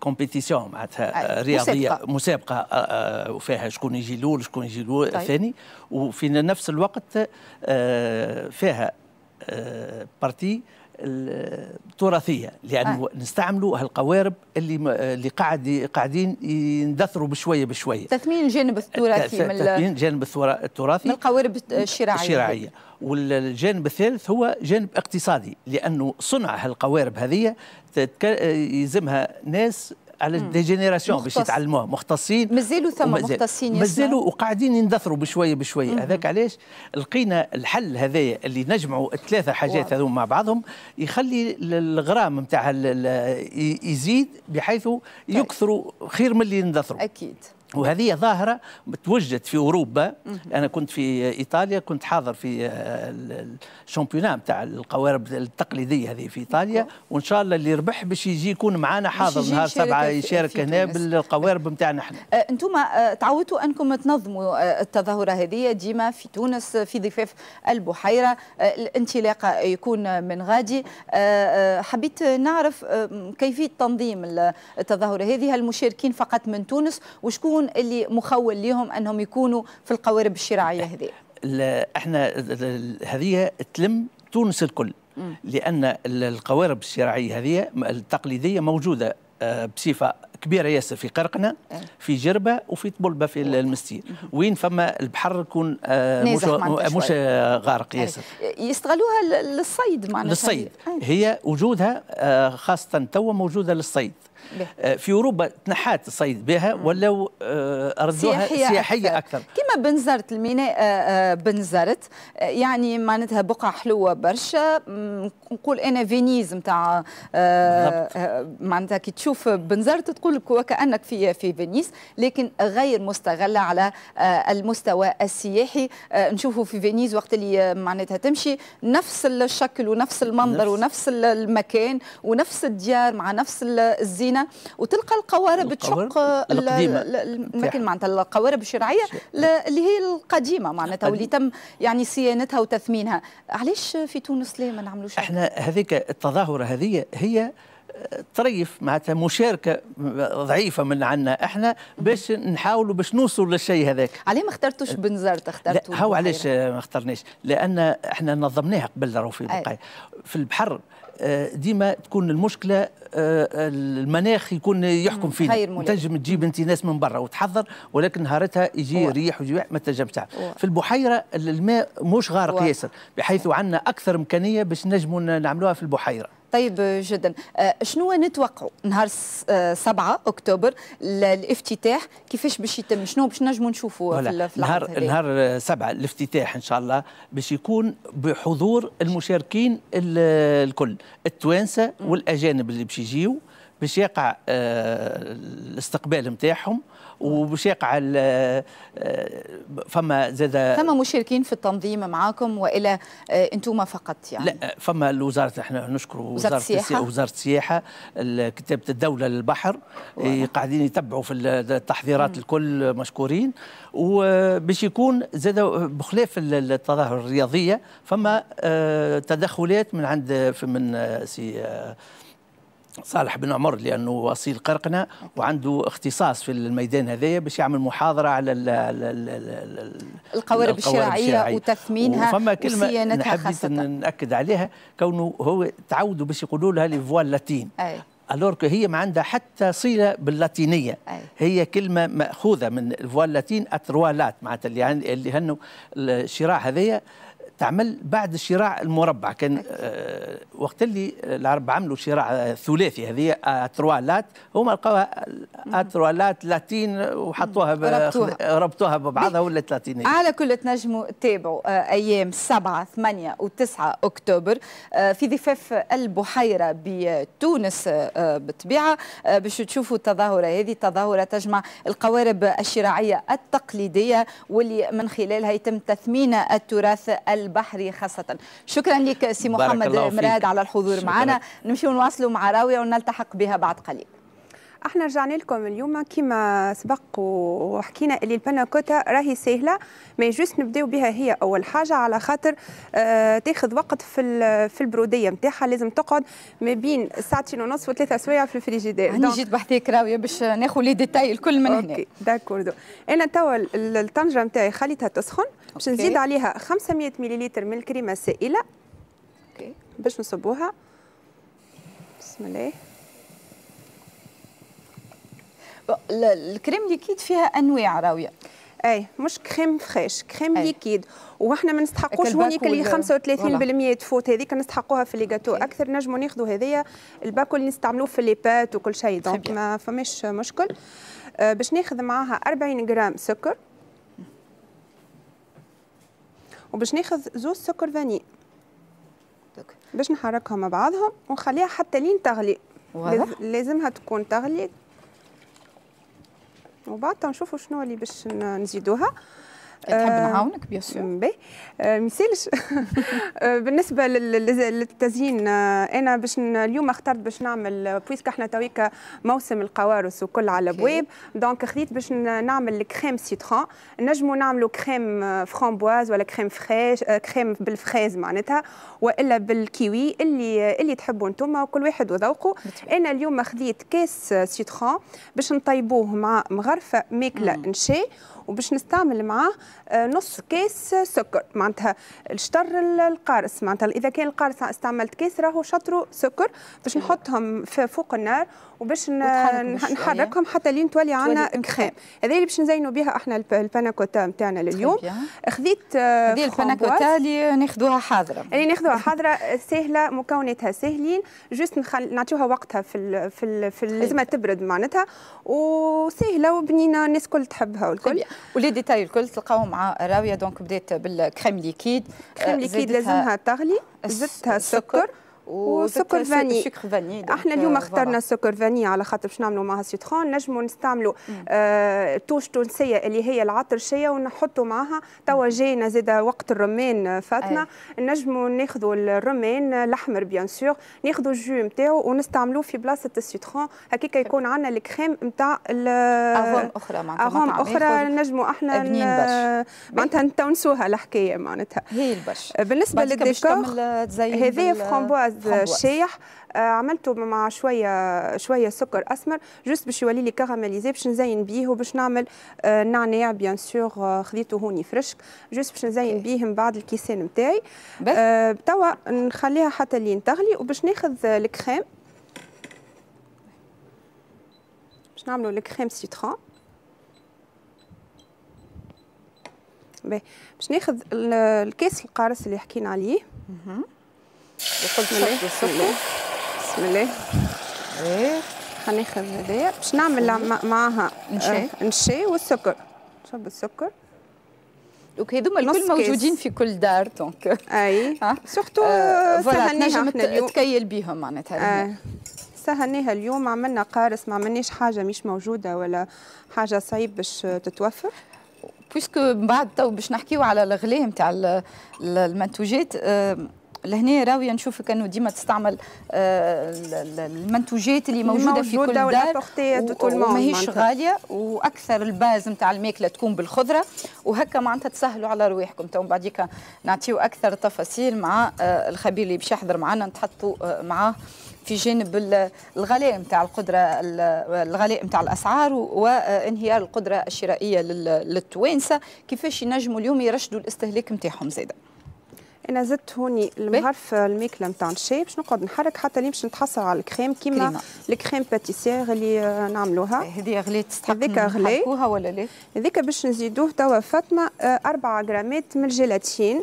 Speaker 8: compétition معناتها رياضية مسابقة, مسابقة وفيها شكون يجي الأول شكون يجي الأول طيب. الثاني وفي نفس الوقت فيها partie التراثية لأنه آه. نستعملوا هالقوارب اللي اللي قاعد قاعدين يندثروا بشوية بشوية.
Speaker 1: تثمين الجانب التراثي
Speaker 8: من تثمين الجانب التراثي
Speaker 1: من القوارب الشراعية.
Speaker 8: الشراعية. والجانب الثالث هو جانب اقتصادي لأنه صنع هالقوارب هذه يلزمها ناس على des générations باش يتعلموها مختصين
Speaker 1: مازالوا ثم مختصين
Speaker 8: مازالوا وقاعدين يندثروا بشوية بشوية. هذاك علاش؟ لقينا الحل هذايا اللي نجمعوا الثلاثة حاجات هذوم مع بعضهم يخلي الغرام نتاع يزيد بحيث يكثروا خير من اللي يندثروا
Speaker 1: أكيد.
Speaker 8: وهذه ظاهرة توجد في أوروبا. أنا كنت في إيطاليا كنت حاضر في الشامبيونا نتاع القوارب التقليدية هذه في إيطاليا. وإن شاء الله اللي ربح باش يجي يكون معنا حاضر نهار سبعة يشارك هنا بالقوارب نتاعنا إحنا.
Speaker 1: أنتم تعودتوا أنكم تنظموا التظاهرة هذه. ديما في تونس في ضفاف البحيرة الانطلاق يكون من غادي. حبيت نعرف كيفية تنظيم التظاهرة هذه. المشاركين فقط من تونس؟ وشكون شكون اللي مخول لهم أنهم يكونوا في القوارب الشراعيه هذه؟
Speaker 8: إحنا هذه تلم تونس الكل. لأن القوارب الشراعيه هذه التقليدية موجودة بصفة كبيرة ياسر في قرقنة في جربة وفي طبلبة في المستير وين فما البحر يكون مش مش غارق ياسر.
Speaker 1: يستغلوها للصيد معناتها.
Speaker 8: للصيد. هي وجودها خاصة توا موجودة للصيد. في أوروبا تنحات الصيد بها ولاو ردوها سياحيه, سياحية أكثر,
Speaker 1: أكثر. كما بنزرت الميناء بنزرت. يعني معناتها بقعة حلوة برشا. نقول أنا Venise نتاع معناتها كي تشوف بنزرت تقول لك وكانك في في Venise لكن غير مستغلة على المستوى السياحي. نشوفوا في فينيس وقت اللي معناتها تمشي نفس الشكل ونفس المنظر نفس. ونفس المكان ونفس الديار مع نفس الزينة. وتلقى القوارب تشق المكان معناتها القوارب الشرعية اللي هي القديمة معناتها واللي تم يعني صيانتها وتثمينها. علاش في تونس ليه ما نعملوش
Speaker 8: إحنا هذيك التظاهرة هذه هي طريف معناتها مشاركة ضعيفة من عنا إحنا باش نحاولوا باش نوصلوا للشيء هذاك.
Speaker 1: عليه ما اخترتوش بنزرت اخترتوا
Speaker 8: هو علاش ما اخترناش؟ لأن إحنا نظمناها قبل راهو في البقايا في البحر ديما تكون المشكلة المناخ يكون يحكم فينا. تنجم تجيب أنت ناس من برا وتحضر ولكن نهارتها يجي ريح ويجي ما تنجم في البحيرة الماء مش غارق ياسر بحيث عندنا أكثر إمكانية باش نجموا نعملوها في البحيرة.
Speaker 1: طيب جدا. شنو نتوقعوا نهار 7 أكتوبر الافتتاح كيفاش باش يتم؟ شنو باش نجموا نشوفوا في,
Speaker 8: في نهار هذي. نهار 7 الافتتاح إن شاء الله باش يكون بحضور المشاركين الكل التوانسة والأجانب اللي باش يجيو باش يقع الاستقبال نتاعهم وباش يقع فما زاد
Speaker 1: فما مشاركين في التنظيم معاكم والا أنتم فقط يعني؟
Speaker 8: لا فما الوزارة إحنا نشكر وزارة السياحة؟ وزارة السياحة كتابة الدولة للبحر قاعدين يتبعوا في التحضيرات الكل مشكورين. وباش يكون زاد بخلاف التظاهر الرياضية فما تدخلات من عند من سي صالح بن عمر لأنه وصيل قرقنة وعنده اختصاص في الميدان هذايا باش يعمل محاضرة على ال ال
Speaker 1: ال القوارب الشراعيه وتثمينها
Speaker 8: وفما كلمة نحب نأكد عليها كونه هو تعودوا باش يقولوا لها لي فوال لاتين. الورك هي ما عندها حتى صلة باللاتينية. أي. هي كلمة مأخوذة من الفوال لاتين اتروالات معناتها اللي اللي هنو الشراع هذايا. تعمل بعد الشراع المربع. كان آه وقت اللي العرب عملوا شراع ثلاثي. هذه أتروالات. هما لقوها أتروالات لاتين وحطوها ربطوها, ربطوها ببعضها ولات لاتينية.
Speaker 1: على كل تنجموا تتابعوا آه أيام 7 8 و9 أكتوبر آه في ضفاف البحيرة بتونس آه بالطبيعه آه باش تشوفوا التظاهرة. هذه التظاهرة تجمع القوارب الشراعيه التقليدية واللي من خلالها يتم تثمين التراث البحري خاصة. شكرا لك سي محمد مراد على الحضور معنا. نمشي ونواصلوا مع راوية ونلتحق بها بعد قليل.
Speaker 2: إحنا رجعنا لكم اليوم كما سبق وحكينا اللي البناكوتا راهي سهلة ما juste نبدأو بها هي أول حاجة على خاطر آه تاخذ وقت في في البرودية نتاعها لازم تقعد ما بين ساعتين ونص وثلاثة سوايع في الفريجيدير.
Speaker 1: أنا جيت بحذاك راوية باش ناخذ les détails الكل من هنا.
Speaker 2: OK d'accord أنا توا الطنجرة نتاعي خليتها تسخن باش نزيد عليها 500 مليلتر من الكريمة السائلة. OK. باش نصبوها. بسم الله.
Speaker 1: ال crème liquide فيها أنواع راوية.
Speaker 2: أي مش crème fraîche crème. liquide. وإحنا ما نستحقوش هونيك اللي 35% تفوت. هذيك نستحقوها في les gâteaux أكثر نجموا ناخذوا هذيا الباكو اللي نستعملوه في les pâtes وكل شيء. donc ما فماش مشكل. آه باش ناخذ معاها 40 غرام سكر. وباش ناخذ زوز سكر vanillé باش نحركهم مع بعضهم ونخليها حتى لين تغلي. لازمها تكون تغلي. وبعد نشوفوا شنو اللي باش نزيدوها.
Speaker 1: تحب نعاونك bien sûr
Speaker 2: باهي. ما يسالش [laughs] بالنسبة للتزيين أنا باش اليوم اخترت باش نعمل puisque إحنا تويكا موسم القوارص وكل على الابواب donc خذيت باش نعمل crème citron نجموا نعملوا crème framboise ولا crème fraîche crème بال fraise معناتها وإلا بالكيوي اللي اللي تحبوا أنتم وكل واحد وذوقه أنا اليوم خذيت كاس citron باش نطيبوه مع مغرفة ماكلة نشي وباش نستعمل معاه آه، نص كاس سكر. معناتها الشطر القارص. معناتها إذا كان القارص استعملت كاس راهو شطره سكر. باش نحطهم فوق النار وباش نحركهم حتى لين تولي عندنا كريم. هذا اللي باش نزينوا بها إحنا الباناكوتا نتاعنا لليوم
Speaker 1: خذيت هذه الباناكوتا اللي ناخذوها حاضرة.
Speaker 2: اللي ناخذوها حاضرة سهلة مكوناتها سهلين. juste نخل... نعطيوها وقتها في ال... في ال... في ال... لازمها تبرد معناتها. وسهلة وبنينة الناس الكل تحبها والكل.
Speaker 1: و les détails الكل تلقاوهم مع راوية donc بدات بال crème
Speaker 2: liquide. crème liquide لازمها تغلي زدتها السكر. وسكر vanillé.
Speaker 1: سكر vanillé
Speaker 2: إحنا اليوم اخترنا سكر vanillé على خاطر باش نعملوا معها citron نجموا نستعملوا آه توش تونسية اللي هي العطرشيه ونحطوا معها توا جينا زاد وقت الرمان فاطمه نجموا ناخذوا الرمان الأحمر bien sûr ناخذوا ال jus نتاعو ونستعملوه في بلاصة ال citron هكاك يكون عندنا الكريم نتاع
Speaker 1: arôme أخرى معناتها
Speaker 2: أخرى. نجموا إحنا معناتها نتونسوها الحكاية معناتها.
Speaker 1: هي البرش
Speaker 2: بالنسبة للديكور هذه framboise الشايح آه عملته مع شوية شوية سكر أسمر juste باش يولي لي caramélisé باش نزين بيه وباش نعمل آه نعناع bien sûr آه خذيته هوني fraîche juste باش نزين بيه من بعد الكيسان نتاعي توا نخليها حتى لين تغلي وباش ناخذ الكريم. باش نعملوا ال crème citron. باش ناخذ الكاس القارص اللي حكينا عليه. بسم الله بسم الله بسم الله. إيه. هناخذ هذايا باش نعمل معاها
Speaker 1: نشاي
Speaker 2: نشاي والسكر. نصب السكر.
Speaker 1: donc هذوما الكل موجودين في كل دار donc.
Speaker 2: أي. [laughs] surtout سهلناها
Speaker 1: إحنا اليوم. تكيل بيهم معناتها.
Speaker 2: آه. سهلناها اليوم. عملنا قارص ما عملناش حاجة مش موجودة ولا حاجة صعيب باش تتوفر.
Speaker 1: puisque من بعد تو باش نحكيو على الغلاء نتاع المنتوجات لهنا راوية نشوفك انه ديما تستعمل المنتوجات اللي موجودة في كل دار وماهيش غالية وأكثر ال base نتاع الماكلة تكون بالخضرة وهكا معناتها تسهلوا على رواحكم. تو بعديك نعطيو أكثر تفاصيل مع الخبير اللي باش يحضر معنا. نتحطوا معاه في جانب الغلاء نتاع القدرة الغلاء نتاع الأسعار وانهيار القدرة الشرائية للتوانسة. كيفاش ينجموا اليوم يرشدوا الاستهلاك نتاعهم زاده؟
Speaker 2: أنا زدت هوني المغرف الماكله نتاع الشاي باش نقعد نحرك حتى لين باش نتحصل على الكريم كيما ال crème pâtissière اللي نعملوها.
Speaker 1: هذه غليت تستحق
Speaker 2: هذيك غلي
Speaker 1: ولا لا؟
Speaker 2: هذيك باش نزيدوه توا فاطمة 4 غرامات من الجيلاتين.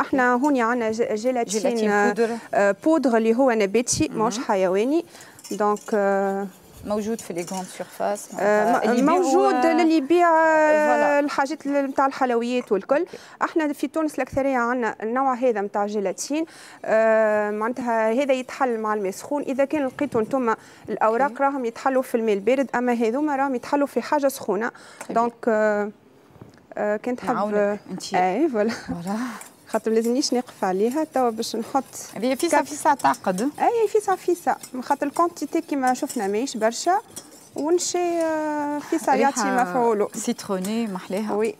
Speaker 2: أحنا هوني عندنا جيلاتين,
Speaker 1: جيلاتين poudre.
Speaker 2: poudre اللي هو نباتي ماهوش حيواني. donc
Speaker 1: موجود في les grandes
Speaker 2: surfaces موجود للي يبيع الحاجات نتاع الحلويات والكل. إحنا في تونس الأكثرية عندنا النوع هذا نتاع جيلاتين آه معناتها هذا يتحل مع الماء سخون إذا كان لقيتوا أنتم الأوراق راهم يتحلوا في الماء البارد أما هذوما راهم يتحلوا في حاجة سخونة. donc آه آه كان تحب
Speaker 1: اي
Speaker 2: voilà خاطر لازمنيش نقف عليها توا باش نحط
Speaker 1: هذه فيسا فيسا تعقد.
Speaker 2: أي فيسا فيسا. خاطر ال quantité كيما شفنا ماهيش برشا ونشي فيسا يعطي مفعوله
Speaker 1: سيتروني محلاها
Speaker 2: oui.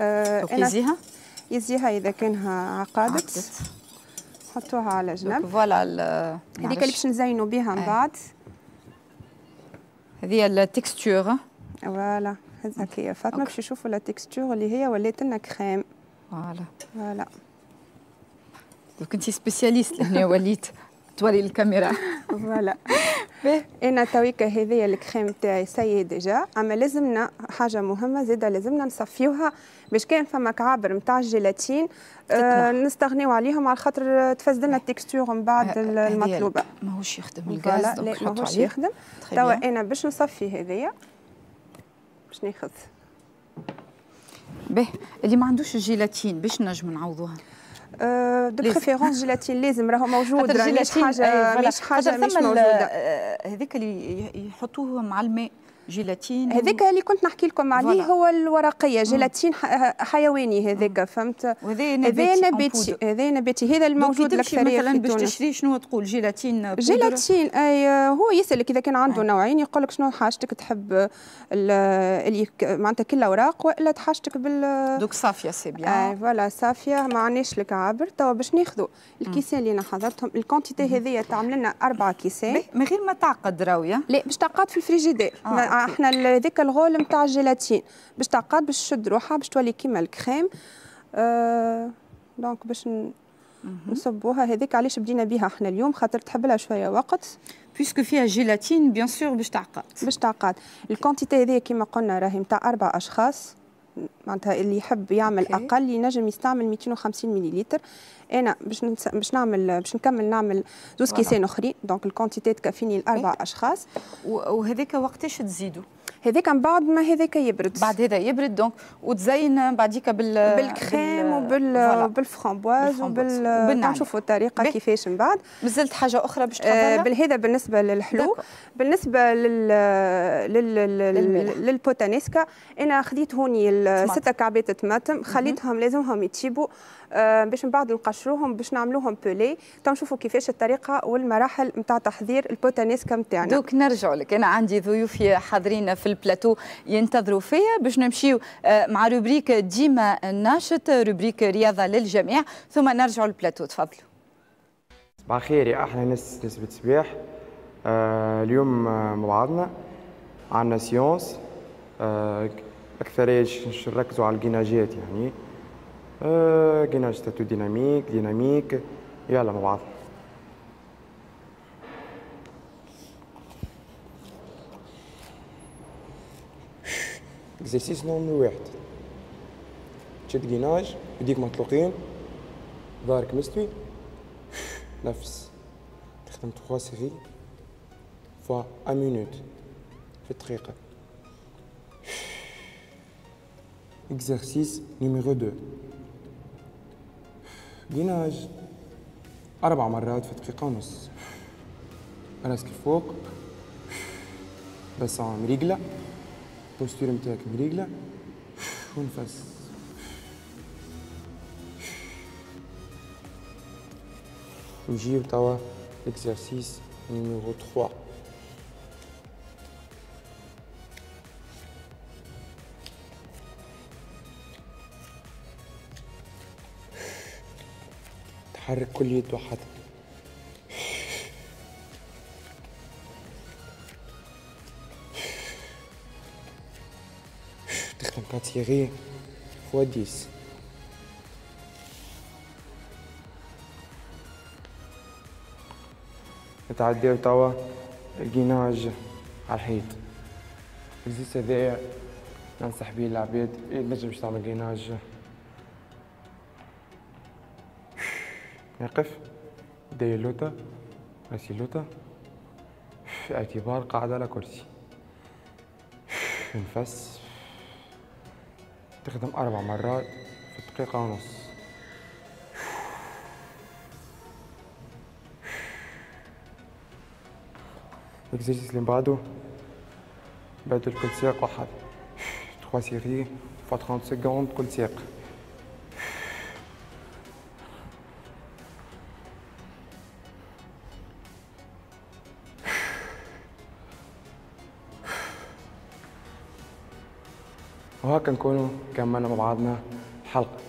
Speaker 1: آه يزيها.
Speaker 2: يزيها إذا كانها عقادت حطوها على جنب.
Speaker 1: voilà
Speaker 2: هذيك اللي باش نزينوا بها من بعد.
Speaker 1: هذه ال
Speaker 2: texture. voilà. هكايا فاطمه باش يشوفوا la texture اللي هي ولات لنا كريم
Speaker 1: voilà.
Speaker 2: voilà.
Speaker 1: donc انت spécialiste هنا وليت توري الكاميرا
Speaker 2: voilà. أنا تويكا هذيا الكريم تاعي c'est déjà أما لازمنا حاجة مهمة زاده لازمنا نصفيوها. باش كان فما كعابر نتاع الجيلاتين آه نستغنيو عليهم على خاطر تفسد لنا ال texture من بعد المطلوبة.
Speaker 1: ماهوش يخدم الغاز
Speaker 2: لا ماهوش يخدم. توا أنا باش نصفي هذيا. باش ناخذ.
Speaker 1: به اللي ما عندوش الجيلاتين باش نجم نعوضوها؟
Speaker 2: de préférence جيلاتين لازم راهو موجود راه مش حاجة مش حاجة مش موجودة.
Speaker 1: هذيك اللي يحطوه مع الماء. جيلاتين
Speaker 2: هذاك اللي كنت نحكي لكم عليه هو الورقية جيلاتين حيواني هذاك فهمت؟
Speaker 1: وهذا
Speaker 2: نباتي هذا نباتي. هذا الموجود
Speaker 1: الاكثريه مثلا باش تشري شنو تقول؟ جيلاتين
Speaker 2: جيلاتين أي هو يسالك إذا كان عنده نوعين يقول لك شنو حاجتك تحب اللي معناتها كل أوراق وإلا حاجتك بال
Speaker 1: donc صافية c'est bien.
Speaker 2: أي voilà صافية ما عندناش الكعابر توا باش ناخذوا الكيسان اللي أنا حضرتهم ال quantité هذيا تعمل لنا أربع كيسان.
Speaker 1: من غير ما تعقد راوية.
Speaker 2: لا باش تعقد في الفريجيدير. إحنا هذاك ال rôle نتاع الجيلاتين. باش تعقد باش تشد روحها باش تولي كيما الكريم. أه donc باش نصبوها هذيك. علاش بدينا بها إحنا اليوم؟ خاطر تحب لها شوية وقت.
Speaker 1: puisque فيها جيلاتين bien sûr باش تعقد.
Speaker 2: باش تعقد. ال quantité هذه كما قلنا راهي نتاع أربع أشخاص. معناتها اللي يحب يعمل okay. أقل ينجم يستعمل 250 مليلتر. أنا باش نس... باش نعمل باش نكمل نعمل زوز كيسين أخرين. donc ال quantité تكفيني لاربع أشخاص.
Speaker 1: وهذاك وقتاش تزيدوا؟
Speaker 2: هذاك من بعد ما هذاك يبرد.
Speaker 1: بعد هذا يبرد donc وتزين بعديك بال
Speaker 2: بالكريم وبال بالفرامبواز وبال نشوفوا الطريقة كيفاش من بعد.
Speaker 1: مازلت حاجة أخرى باش
Speaker 2: تحضرها آه هذا بالنسبة للحلو بالنسبة لل لل لل puttanesca أنا خديت هوني ستة كعبات طماطم خليتهم لازمهم يتشيبوا. باش من بعد نقشروهم باش نعملوهم بولي. تنشوفوا كيفاش الطريقة والمراحل نتاع تحضير ال puttanesca نتاعنا
Speaker 1: donc نرجعوا لك. أنا عندي ضيوفي حاضرين في البلاتو ينتظروا فيا. باش نمشيو آه مع rubrique ديما ناشط rubrique رياضة للجميع. ثم نرجعوا للبلاتو تفضلوا.
Speaker 9: صباح الخير يا أحلى ناس نسمة صباح آه اليوم آه مع بعضنا عندنا séance. آه أكثر نركزوا على الجيناجات يعني. آه gainage stato-dynamique dynamique. يلا مع بعض. exercice numéro واحد. تشد جيناج يديك مطلوقين ظهرك مستوي نفس تخدم 3 séries fois 1 minute في الدقيقة exercice numéro 2 gainage أربع مرات في دقيقة ونص راسك الفوق بسان مريقلة بوستير نتاعك مريقلة ونفس نجيو توا l'exercice numéro 3 تحرك كل يد وحدها تخدم quatre séries fois dix. نتعداو توا الجيناج على الحيط. الزيت هذايا ننصح بيه العباد نجم باش تعمل جيناج نقف يدي اللوطة راسي اللوطة في اعتبار قاعدة على كرسي. نفس. تخدم أربع مرات في دقيقة ونص. ال exercice اللي بعده. بعد كل ساق واحد. 3 séries fois 30 secondes كل ساق وهكا نكونوا كملنا مع بعضنا حلقة.